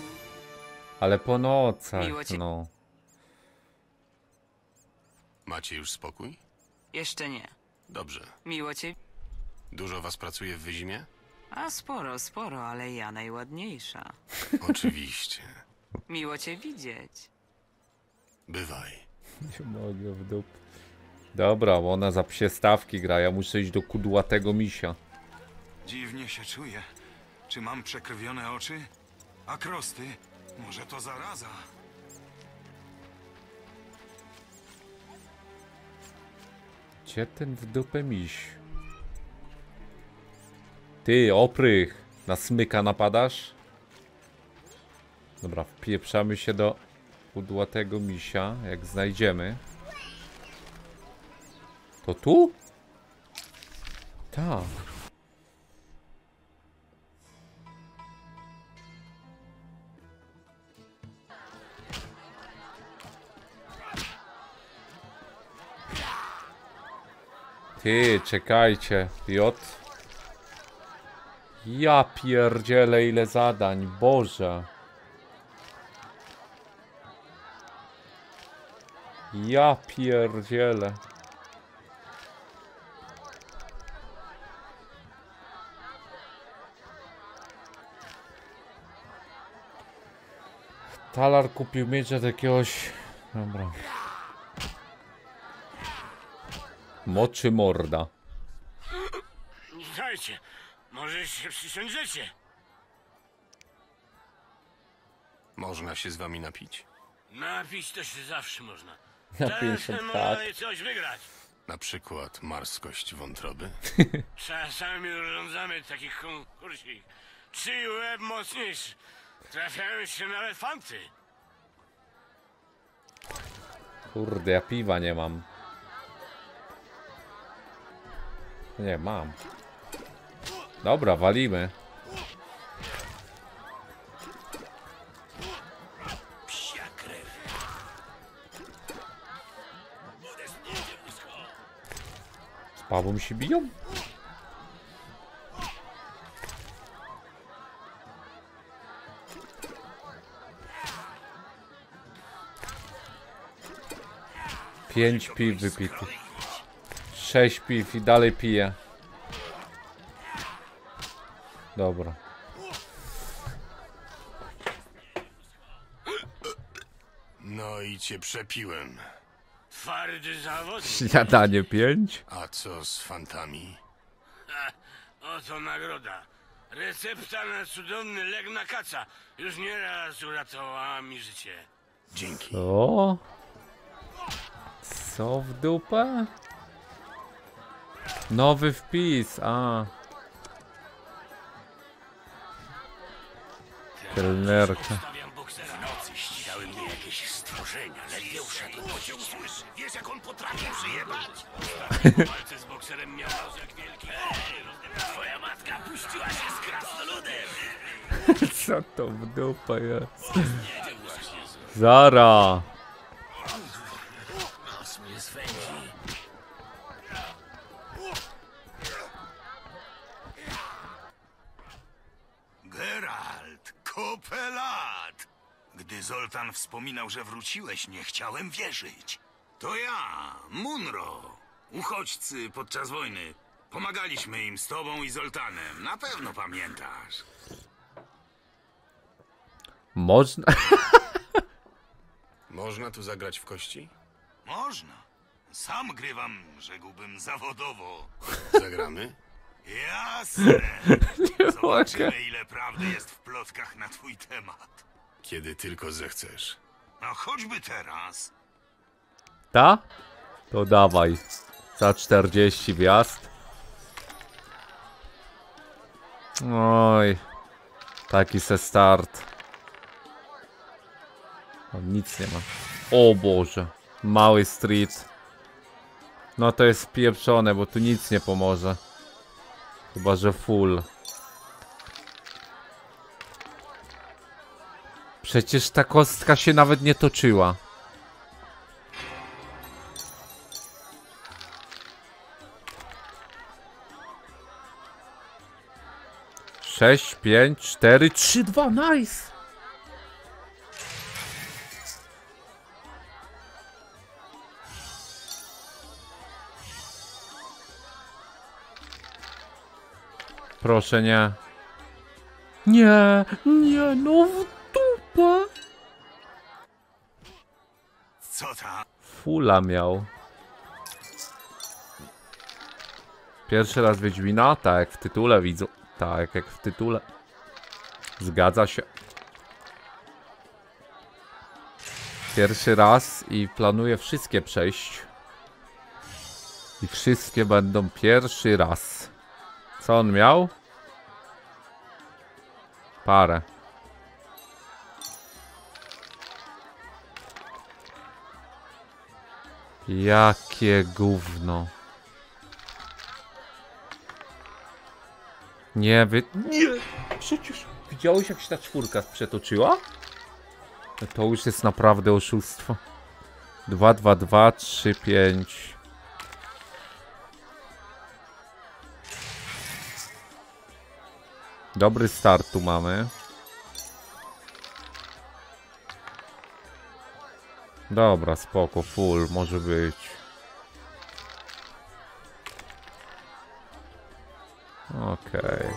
Ale po nocach, Miło cię- no. Macie już spokój? Jeszcze nie. Dobrze. Miło cię. Dużo was pracuje w Wyzimie? A sporo, sporo, ale ja najładniejsza. Oczywiście. Miło cię widzieć. Bywaj. Nie mogę w dup. Dobra, bo ona za psie stawki gra. Ja muszę iść do kudłatego misia. Dziwnie się czuję. Czy mam przekrwione oczy? A krosty? Może to zaraza? Gdzie ten w dupę miś? Ty, oprych! Na smyka napadasz? Dobra, wpieprzamy się do kudłatego misia, jak znajdziemy. To tu? Tak. Ty, czekajcie. J. Ja pierdzielę ile zadań, Boże. Ja pierdzielę. Talar kupił miecz od jakiegoś... Dobra. Moczy morda. Dajcie, może się przysiądziecie. Można się z wami napić? Napić to się zawsze można. Na Czasem 50 można tak. coś wygrać. Na przykład marskość wątroby? Czasami urządzamy takich konkursik. Czyj łeb mocniejszy? Trafiają się nawet fanty. Kurde, ja piwa nie mam. Nie, mam. Dobra, walimy. Z Pawłem się biją? Pięć piw wypitych. Sześć piw i dalej piję. Dobra. No i cię przepiłem. Twardy zawód. Śniadanie pięć? A co z fantami? Ha, oto nagroda. Recepta na cudowny lek na kaca. Już nieraz uratowała mi życie. Dzięki. Co? Co w dupę? Nowy wpis, a. Kelnerka. W nocy ścigały mnie jakieś stworzenia. Ledwie uszedłem, bo cię usłyszy. Wiesz, jak on potrafi przyjebać? Walce z bokserem miał nos jak wielki. Twoja matka puściła się z krasnoludem. Co to w dupę jest? Zara! Nos mnie swędzi. Geralt, kupę lat! Gdy Zoltan wspominał, że wróciłeś, nie chciałem wierzyć. To ja, Munro. Uchodźcy podczas wojny. Pomagaliśmy im z tobą i Zoltanem. Na pewno pamiętasz. Można. Można tu zagrać w kości? Można. Sam grywam, rzekłbym, zawodowo. Zagramy? Jasne. Nie Zobaczymy, ile prawdy jest w plotkach na twój temat. Kiedy tylko zechcesz. No choćby teraz. Ta? To dawaj. Za 40 wjazd. Oj. Taki se start. O, nic nie ma. O Boże. Mały street. No to jest pieprzone, bo tu nic nie pomoże. Chyba, że full. Przecież ta kostka się nawet nie toczyła. Sześć, pięć, cztery, trzy, dwa, nice! Proszę nie. Nie, nie, no dupę. Co tam? Fula miał. Pierwszy raz Wiedźmina? Tak, jak w tytule widzę. Tak, jak w tytule. Zgadza się. Pierwszy raz i planuję wszystkie przejść. I wszystkie będą pierwszy raz. Co on miał? Parę. Jakie gówno. Nie, wy... Nie! Przecież widziałeś jak się ta czwórka przetoczyła? To już jest naprawdę oszustwo. 2, 2, 2, 3, 5. Dobry start tu mamy. Dobra, spoko, full, może być. Okej.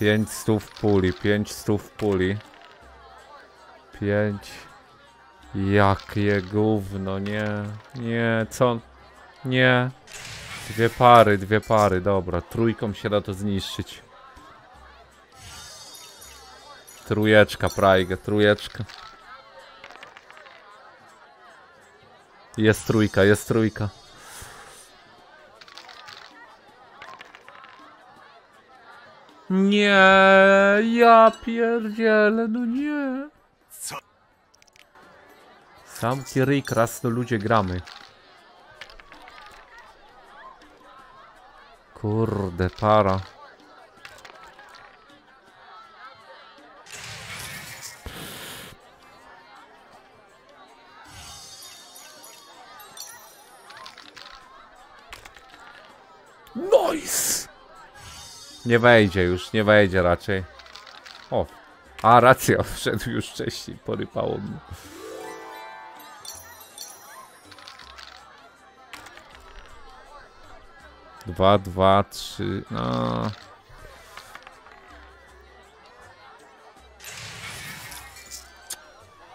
Pięć stów puli, pięć stów puli. Pięć. Jakie gówno, nie, nie, co? Nie. Dwie pary, dwie pary, dobra. Trójką się da to zniszczyć. Trójeczka, prajga, trójeczka. Jest trójka, jest trójka. Nie, ja pierdzielę, no nie. Co? Sam ryj, krasno ludzie gramy. Kurde, para. Nie wejdzie już, nie wejdzie raczej. O, a racja, wszedł już wcześniej, porypało mnie. Dwa, dwa, trzy, no.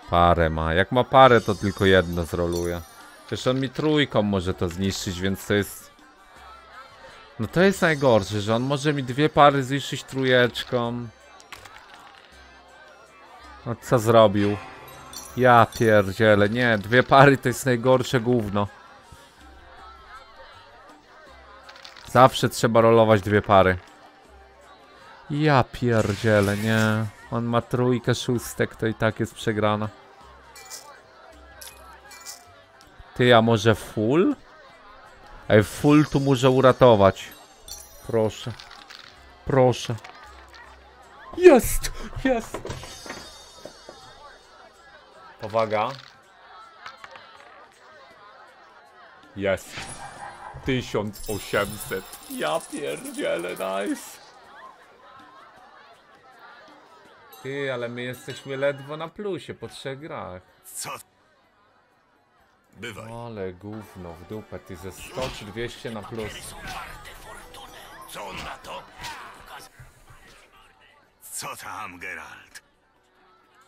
Parę ma. Jak ma parę, to tylko jedno zroluje. Przecież on mi trójką może to zniszczyć, więc to jest... No to jest najgorsze, że on może mi dwie pary zniszczyć trójeczką. No co zrobił? Ja pierdzielę, nie, dwie pary to jest najgorsze gówno. Zawsze trzeba rolować dwie pary. Ja pierdzielę, nie. On ma trójkę szóstek, to i tak jest przegrana. Ty, a może full? Ej, full tu muszę uratować. Proszę. Proszę. Jest! Jest! Powaga. Jest. 1800. Ja pierdzielę, nice. Ty, ale my jesteśmy ledwo na plusie po trzech grach. Co? Bywaj. Ale gówno w dupę, ty ze 100 czy 200 na plus. Co on na to? Co tam, Geralt?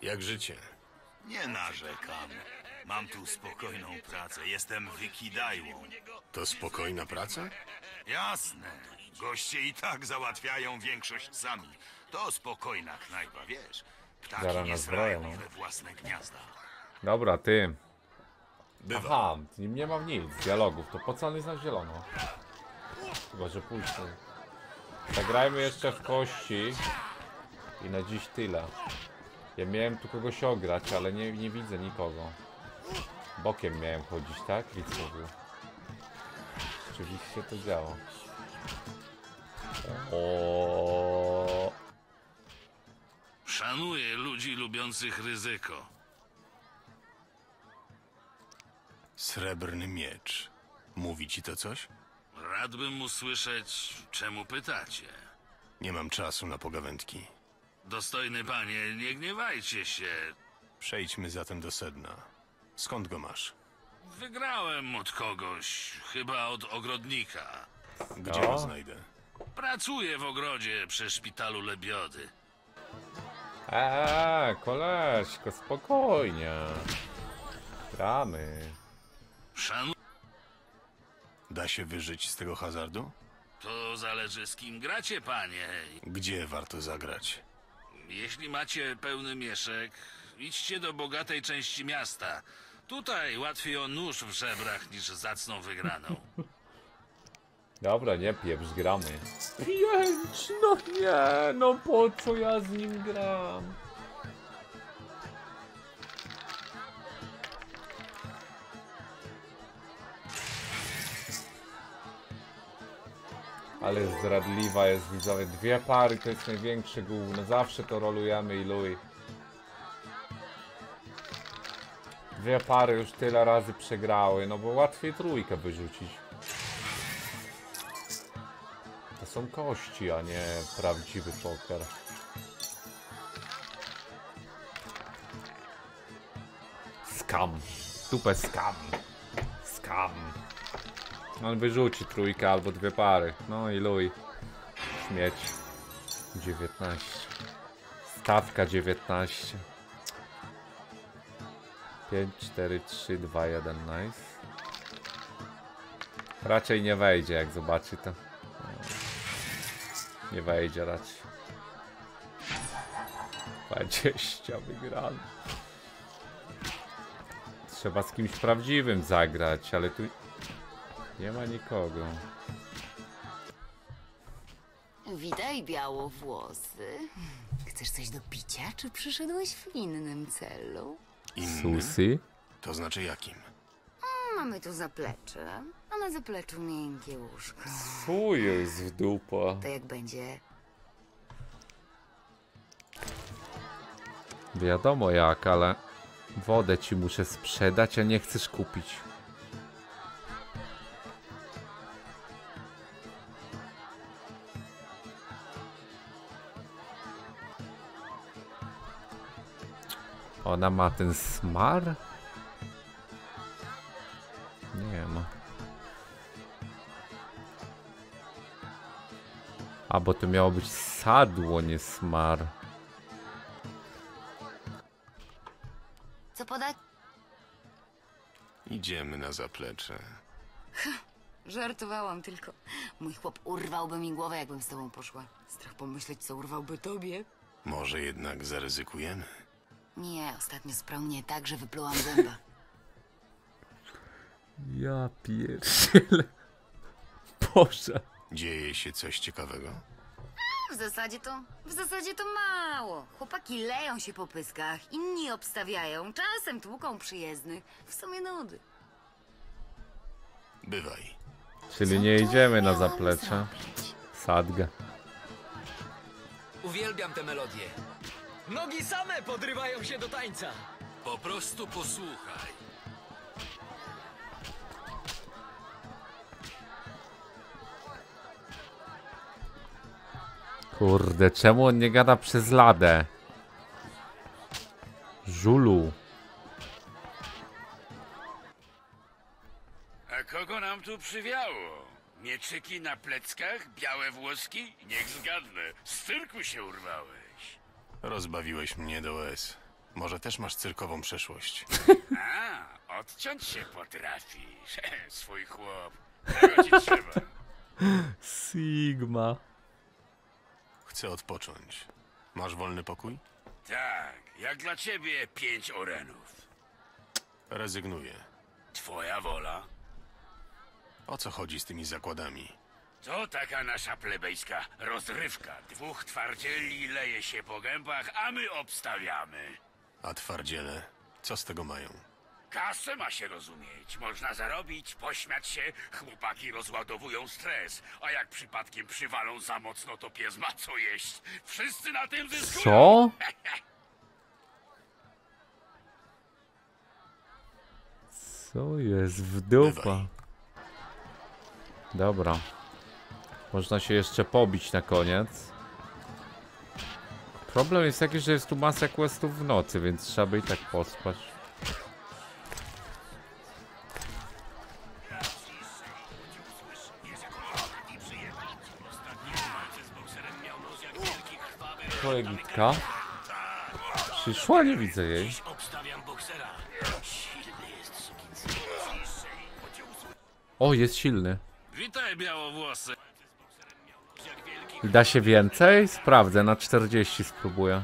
Jak życie? Nie narzekam. Mam tu spokojną pracę. Jestem wykidajłą. To spokojna praca? Jasne. Goście i tak załatwiają większość sami. To spokojna knajpa, wiesz. Ptaki Zaraz nie no. we własne gniazda. Dobra, ty. Bywa. Aha, z nim nie mam nic, dialogów. To po co on jest na zielono? Chyba, że pójście. Zagrajmy jeszcze w kości. I na dziś tyle. Ja miałem tu kogoś ograć, ale nie, nie widzę nikogo. Bokiem miałem chodzić, tak? Widz mówił. Oczywiście to działa. O. Szanuję ludzi lubiących ryzyko. Srebrny miecz. Mówi ci to coś? Radbym usłyszeć, czemu pytacie. Nie mam czasu na pogawędki. Dostojny panie, nie gniewajcie się. Przejdźmy zatem do sedna. Skąd go masz? Wygrałem od kogoś, chyba od ogrodnika. Gdzie go znajdę? Pracuję w ogrodzie przy szpitalu Lebiody. Eee, koleżko, spokojnie. Gramy. Szanu... Da się wyżyć z tego hazardu? To zależy z kim gracie, panie. Gdzie warto zagrać? Jeśli macie pełny mieszek, idźcie do bogatej części miasta. Tutaj łatwiej o nóż w żebrach niż zacną wygraną. Dobra, nie pieprz, gramy. Pięć, no nie, no po co ja z nim gram? Ale zdradliwa jest widzowie. Dwie pary to jest największe gówno. Zawsze to rolujemy i luj. Dwie pary już tyle razy przegrały, no bo łatwiej trójkę wyrzucić. To są kości, a nie prawdziwy poker. Skam. Dupę skam. Skam. On wyrzuci trójkę albo dwie pary. No i luj. Śmieć. 19. Stawka 19. 5, 4, 3, 2, 1, nice. Raczej nie wejdzie, jak zobaczy to. Nie wejdzie raczej. 20 wygrany. Trzeba z kimś prawdziwym zagrać, ale tu nie ma nikogo. Witaj, białowłosy. Chcesz coś do picia, czy przyszedłeś w innym celu? Innym? Susi? To znaczy jakim? Mamy tu zaplecze, a na zapleczu miękkie łóżko. Fu jest w dupa. To jak będzie? Wiadomo jak, ale wodę ci muszę sprzedać, a nie chcesz kupić. Ona ma ten smar? Nie ma. A bo to miało być sadło, nie smar. Co podać? Idziemy na zaplecze. Żartowałam tylko. Mój chłop urwałby mi głowę, jakbym z tobą poszła. Strach pomyśleć, co urwałby tobie. Może jednak zaryzykujemy? Nie, ostatnio sprał mnie tak, że wyplułam zęba. Ja pierdzielę. Boże. Dzieje się coś ciekawego? W zasadzie to... W zasadzie to mało. Chłopaki leją się po pyskach, inni obstawiają, czasem tłuką przyjezdnych. W sumie nudy. Bywaj. Czyli nie idziemy na zaplecze. Sadgę. Uwielbiam tę melodię. Nogi same podrywają się do tańca. Po prostu posłuchaj. Kurde, czemu on nie gada przez ladę? Żulu. A kogo nam tu przywiało? Mieczyki na pleckach, białe włoski? Niech zgadnę, z cyrku się urwałeś. Rozbawiłeś mnie do łez. Może też masz cyrkową przeszłość. A, odciąć się potrafisz. Swój chłop. Ci trzeba? Sigma. Chcę odpocząć. Masz wolny pokój? Tak, jak dla ciebie pięć orenów. Rezygnuję. Twoja wola? O co chodzi z tymi zakładami? To taka nasza plebejska rozrywka. Dwóch twardzieli leje się po gębach, a my obstawiamy. A twardziele, co z tego mają? Kasę ma się rozumieć. Można zarobić, pośmiać się, chłopaki rozładowują stres. A jak przypadkiem przywalą za mocno, to pies ma co jeść. Wszyscy na tym zyskują. Co? Co jest w dupa? Dobra. Można się jeszcze pobić na koniec. Problem jest taki, że jest tu masa questów w nocy, więc trzeba by i tak pospać. Twoja gitka. Przyszła, nie widzę jej. O, jest silny. Witaj, białowłosy. I da się więcej? Sprawdzę, na 40 spróbuję.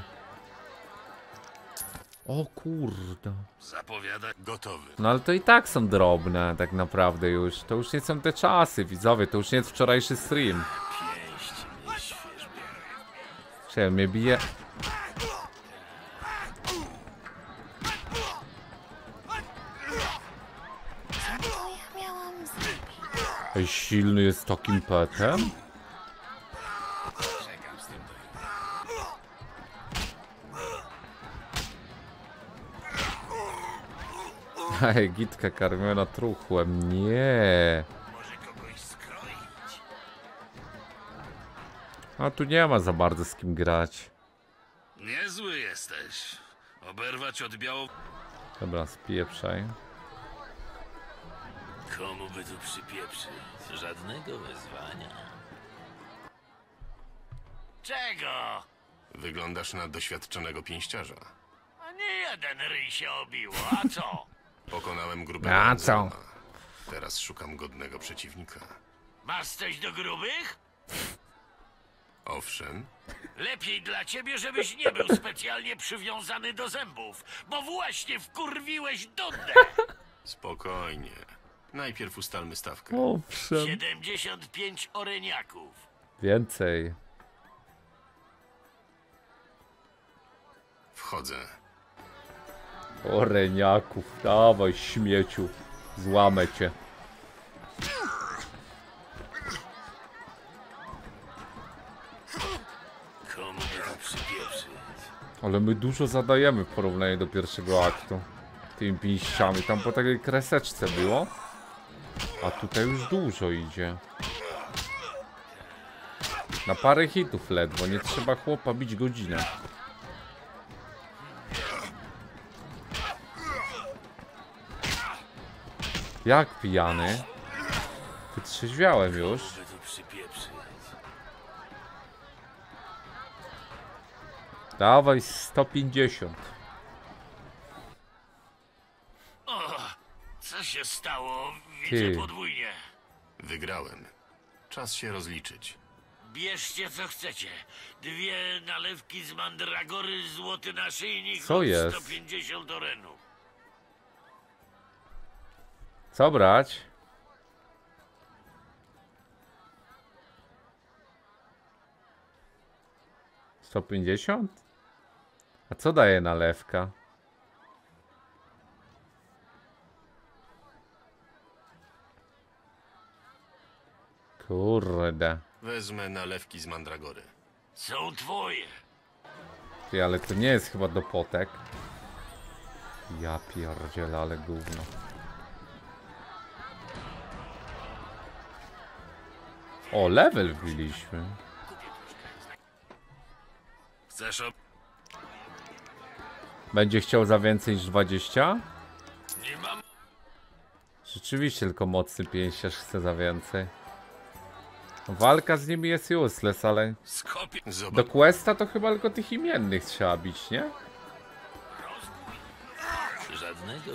O kurde. Zapowiada gotowy. No ale to i tak są drobne, tak naprawdę już. To już nie są te czasy, widzowie, to już nie jest wczorajszy stream. Czekaj, mnie bije... Ej, silny jest takim petem? Ej, gitka karmiona truchłem, nie. A tu nie ma za bardzo z kim grać. Niezły jesteś. Oberwać od biało... Dobra, spieprzaj. Komu by tu przypieprzyć? Żadnego wezwania. Czego? Wyglądasz na doświadczonego pięściarza. A nie jeden ryj się obiło, a co? Pokonałem grupę A co? Teraz szukam godnego przeciwnika. Masz coś do grubych? Owszem, Lepiej dla ciebie, żebyś nie był specjalnie przywiązany do zębów, bo właśnie wkurwiłeś Dundę. spokojnie. Najpierw ustalmy stawkę. Owszem. 75 oreniaków. Więcej. Wchodzę. Oreniaków, dawaj śmieciu. Złamę cię. Ale my dużo zadajemy w porównaniu do pierwszego aktu. Tymi pięściami. Tam po takiej kreseczce było. A tutaj już dużo idzie. Na parę hitów ledwo. Nie trzeba chłopa bić godzinę. Jak pijany? Wytrzeźwiałem już. Dawaj 150. O, co się stało? Ty. Widzę podwójnie. Wygrałem. Czas się rozliczyć. Bierzcie co chcecie. Dwie nalewki z mandragory, złoty naszyjnik Co jest? 150 orenów. Co brać? Sto pięćdziesiąt? A co daje nalewka? Kurde. Wezmę nalewki z mandragory. Są twoje. Ty, ale to nie jest chyba do potek. Ja pierdzielę, ale gówno. O, level wbiliśmy. Chcesz ob... Będzie chciał za więcej niż 20? Nie mam. Rzeczywiście tylko mocny pięściarz chce za więcej. Walka z nimi jest useless, ale do questa to chyba tylko tych imiennych trzeba bić, nie? Żadnego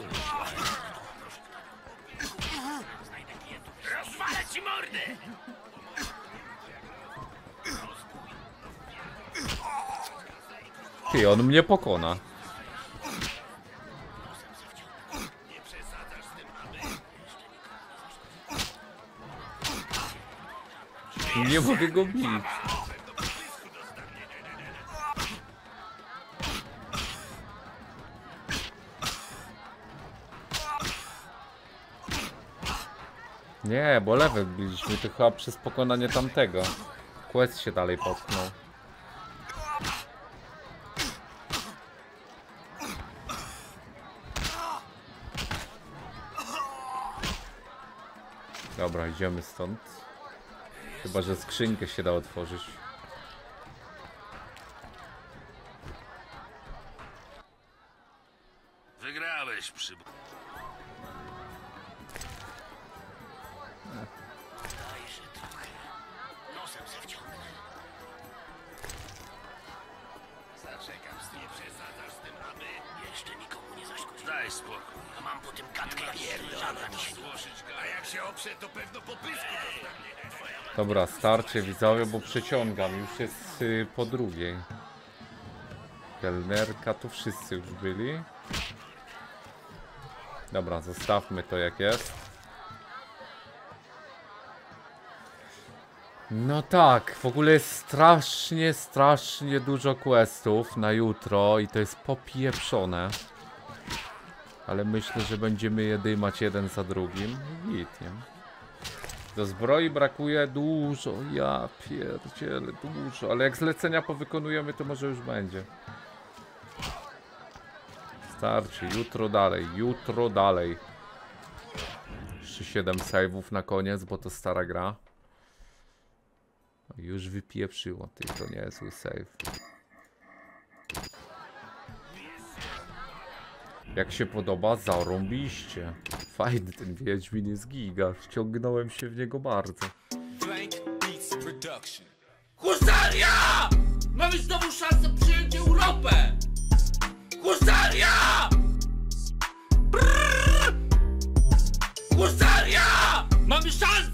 Ty, on mnie pokona. Nie mogę go bić. Nie, bo level biliśmy, to chyba przez pokonanie tamtego. Quest się dalej popchnął. Dobra, idziemy stąd. Chyba, że skrzynkę się da otworzyć. Starcie widzowie, bo przeciągam. Już jest y, po drugiej. Kelnerka, tu wszyscy już byli. Dobra, zostawmy to jak jest. No tak, w ogóle jest strasznie, strasznie dużo questów na jutro i to jest popieprzone. Ale myślę, że będziemy je dymać jeden za drugim. Git, nie? Do zbroi brakuje dużo, ja pierdzielę, dużo, ale jak zlecenia powykonujemy, to może już będzie. Starczy, jutro dalej, jutro dalej. Jeszcze 7 save'ów na koniec, bo to stara gra. Już wypieprzyło, ty, to nie jest save. Jak się podoba, zarąbiście. Fajny ten Wiedźmin jest giga. Wciągnąłem się w niego bardzo. Blank Beats Production. Husaria! Mamy znowu szansę przyjąć Europę! Husaria! Brrr! Husaria! Mamy szansę!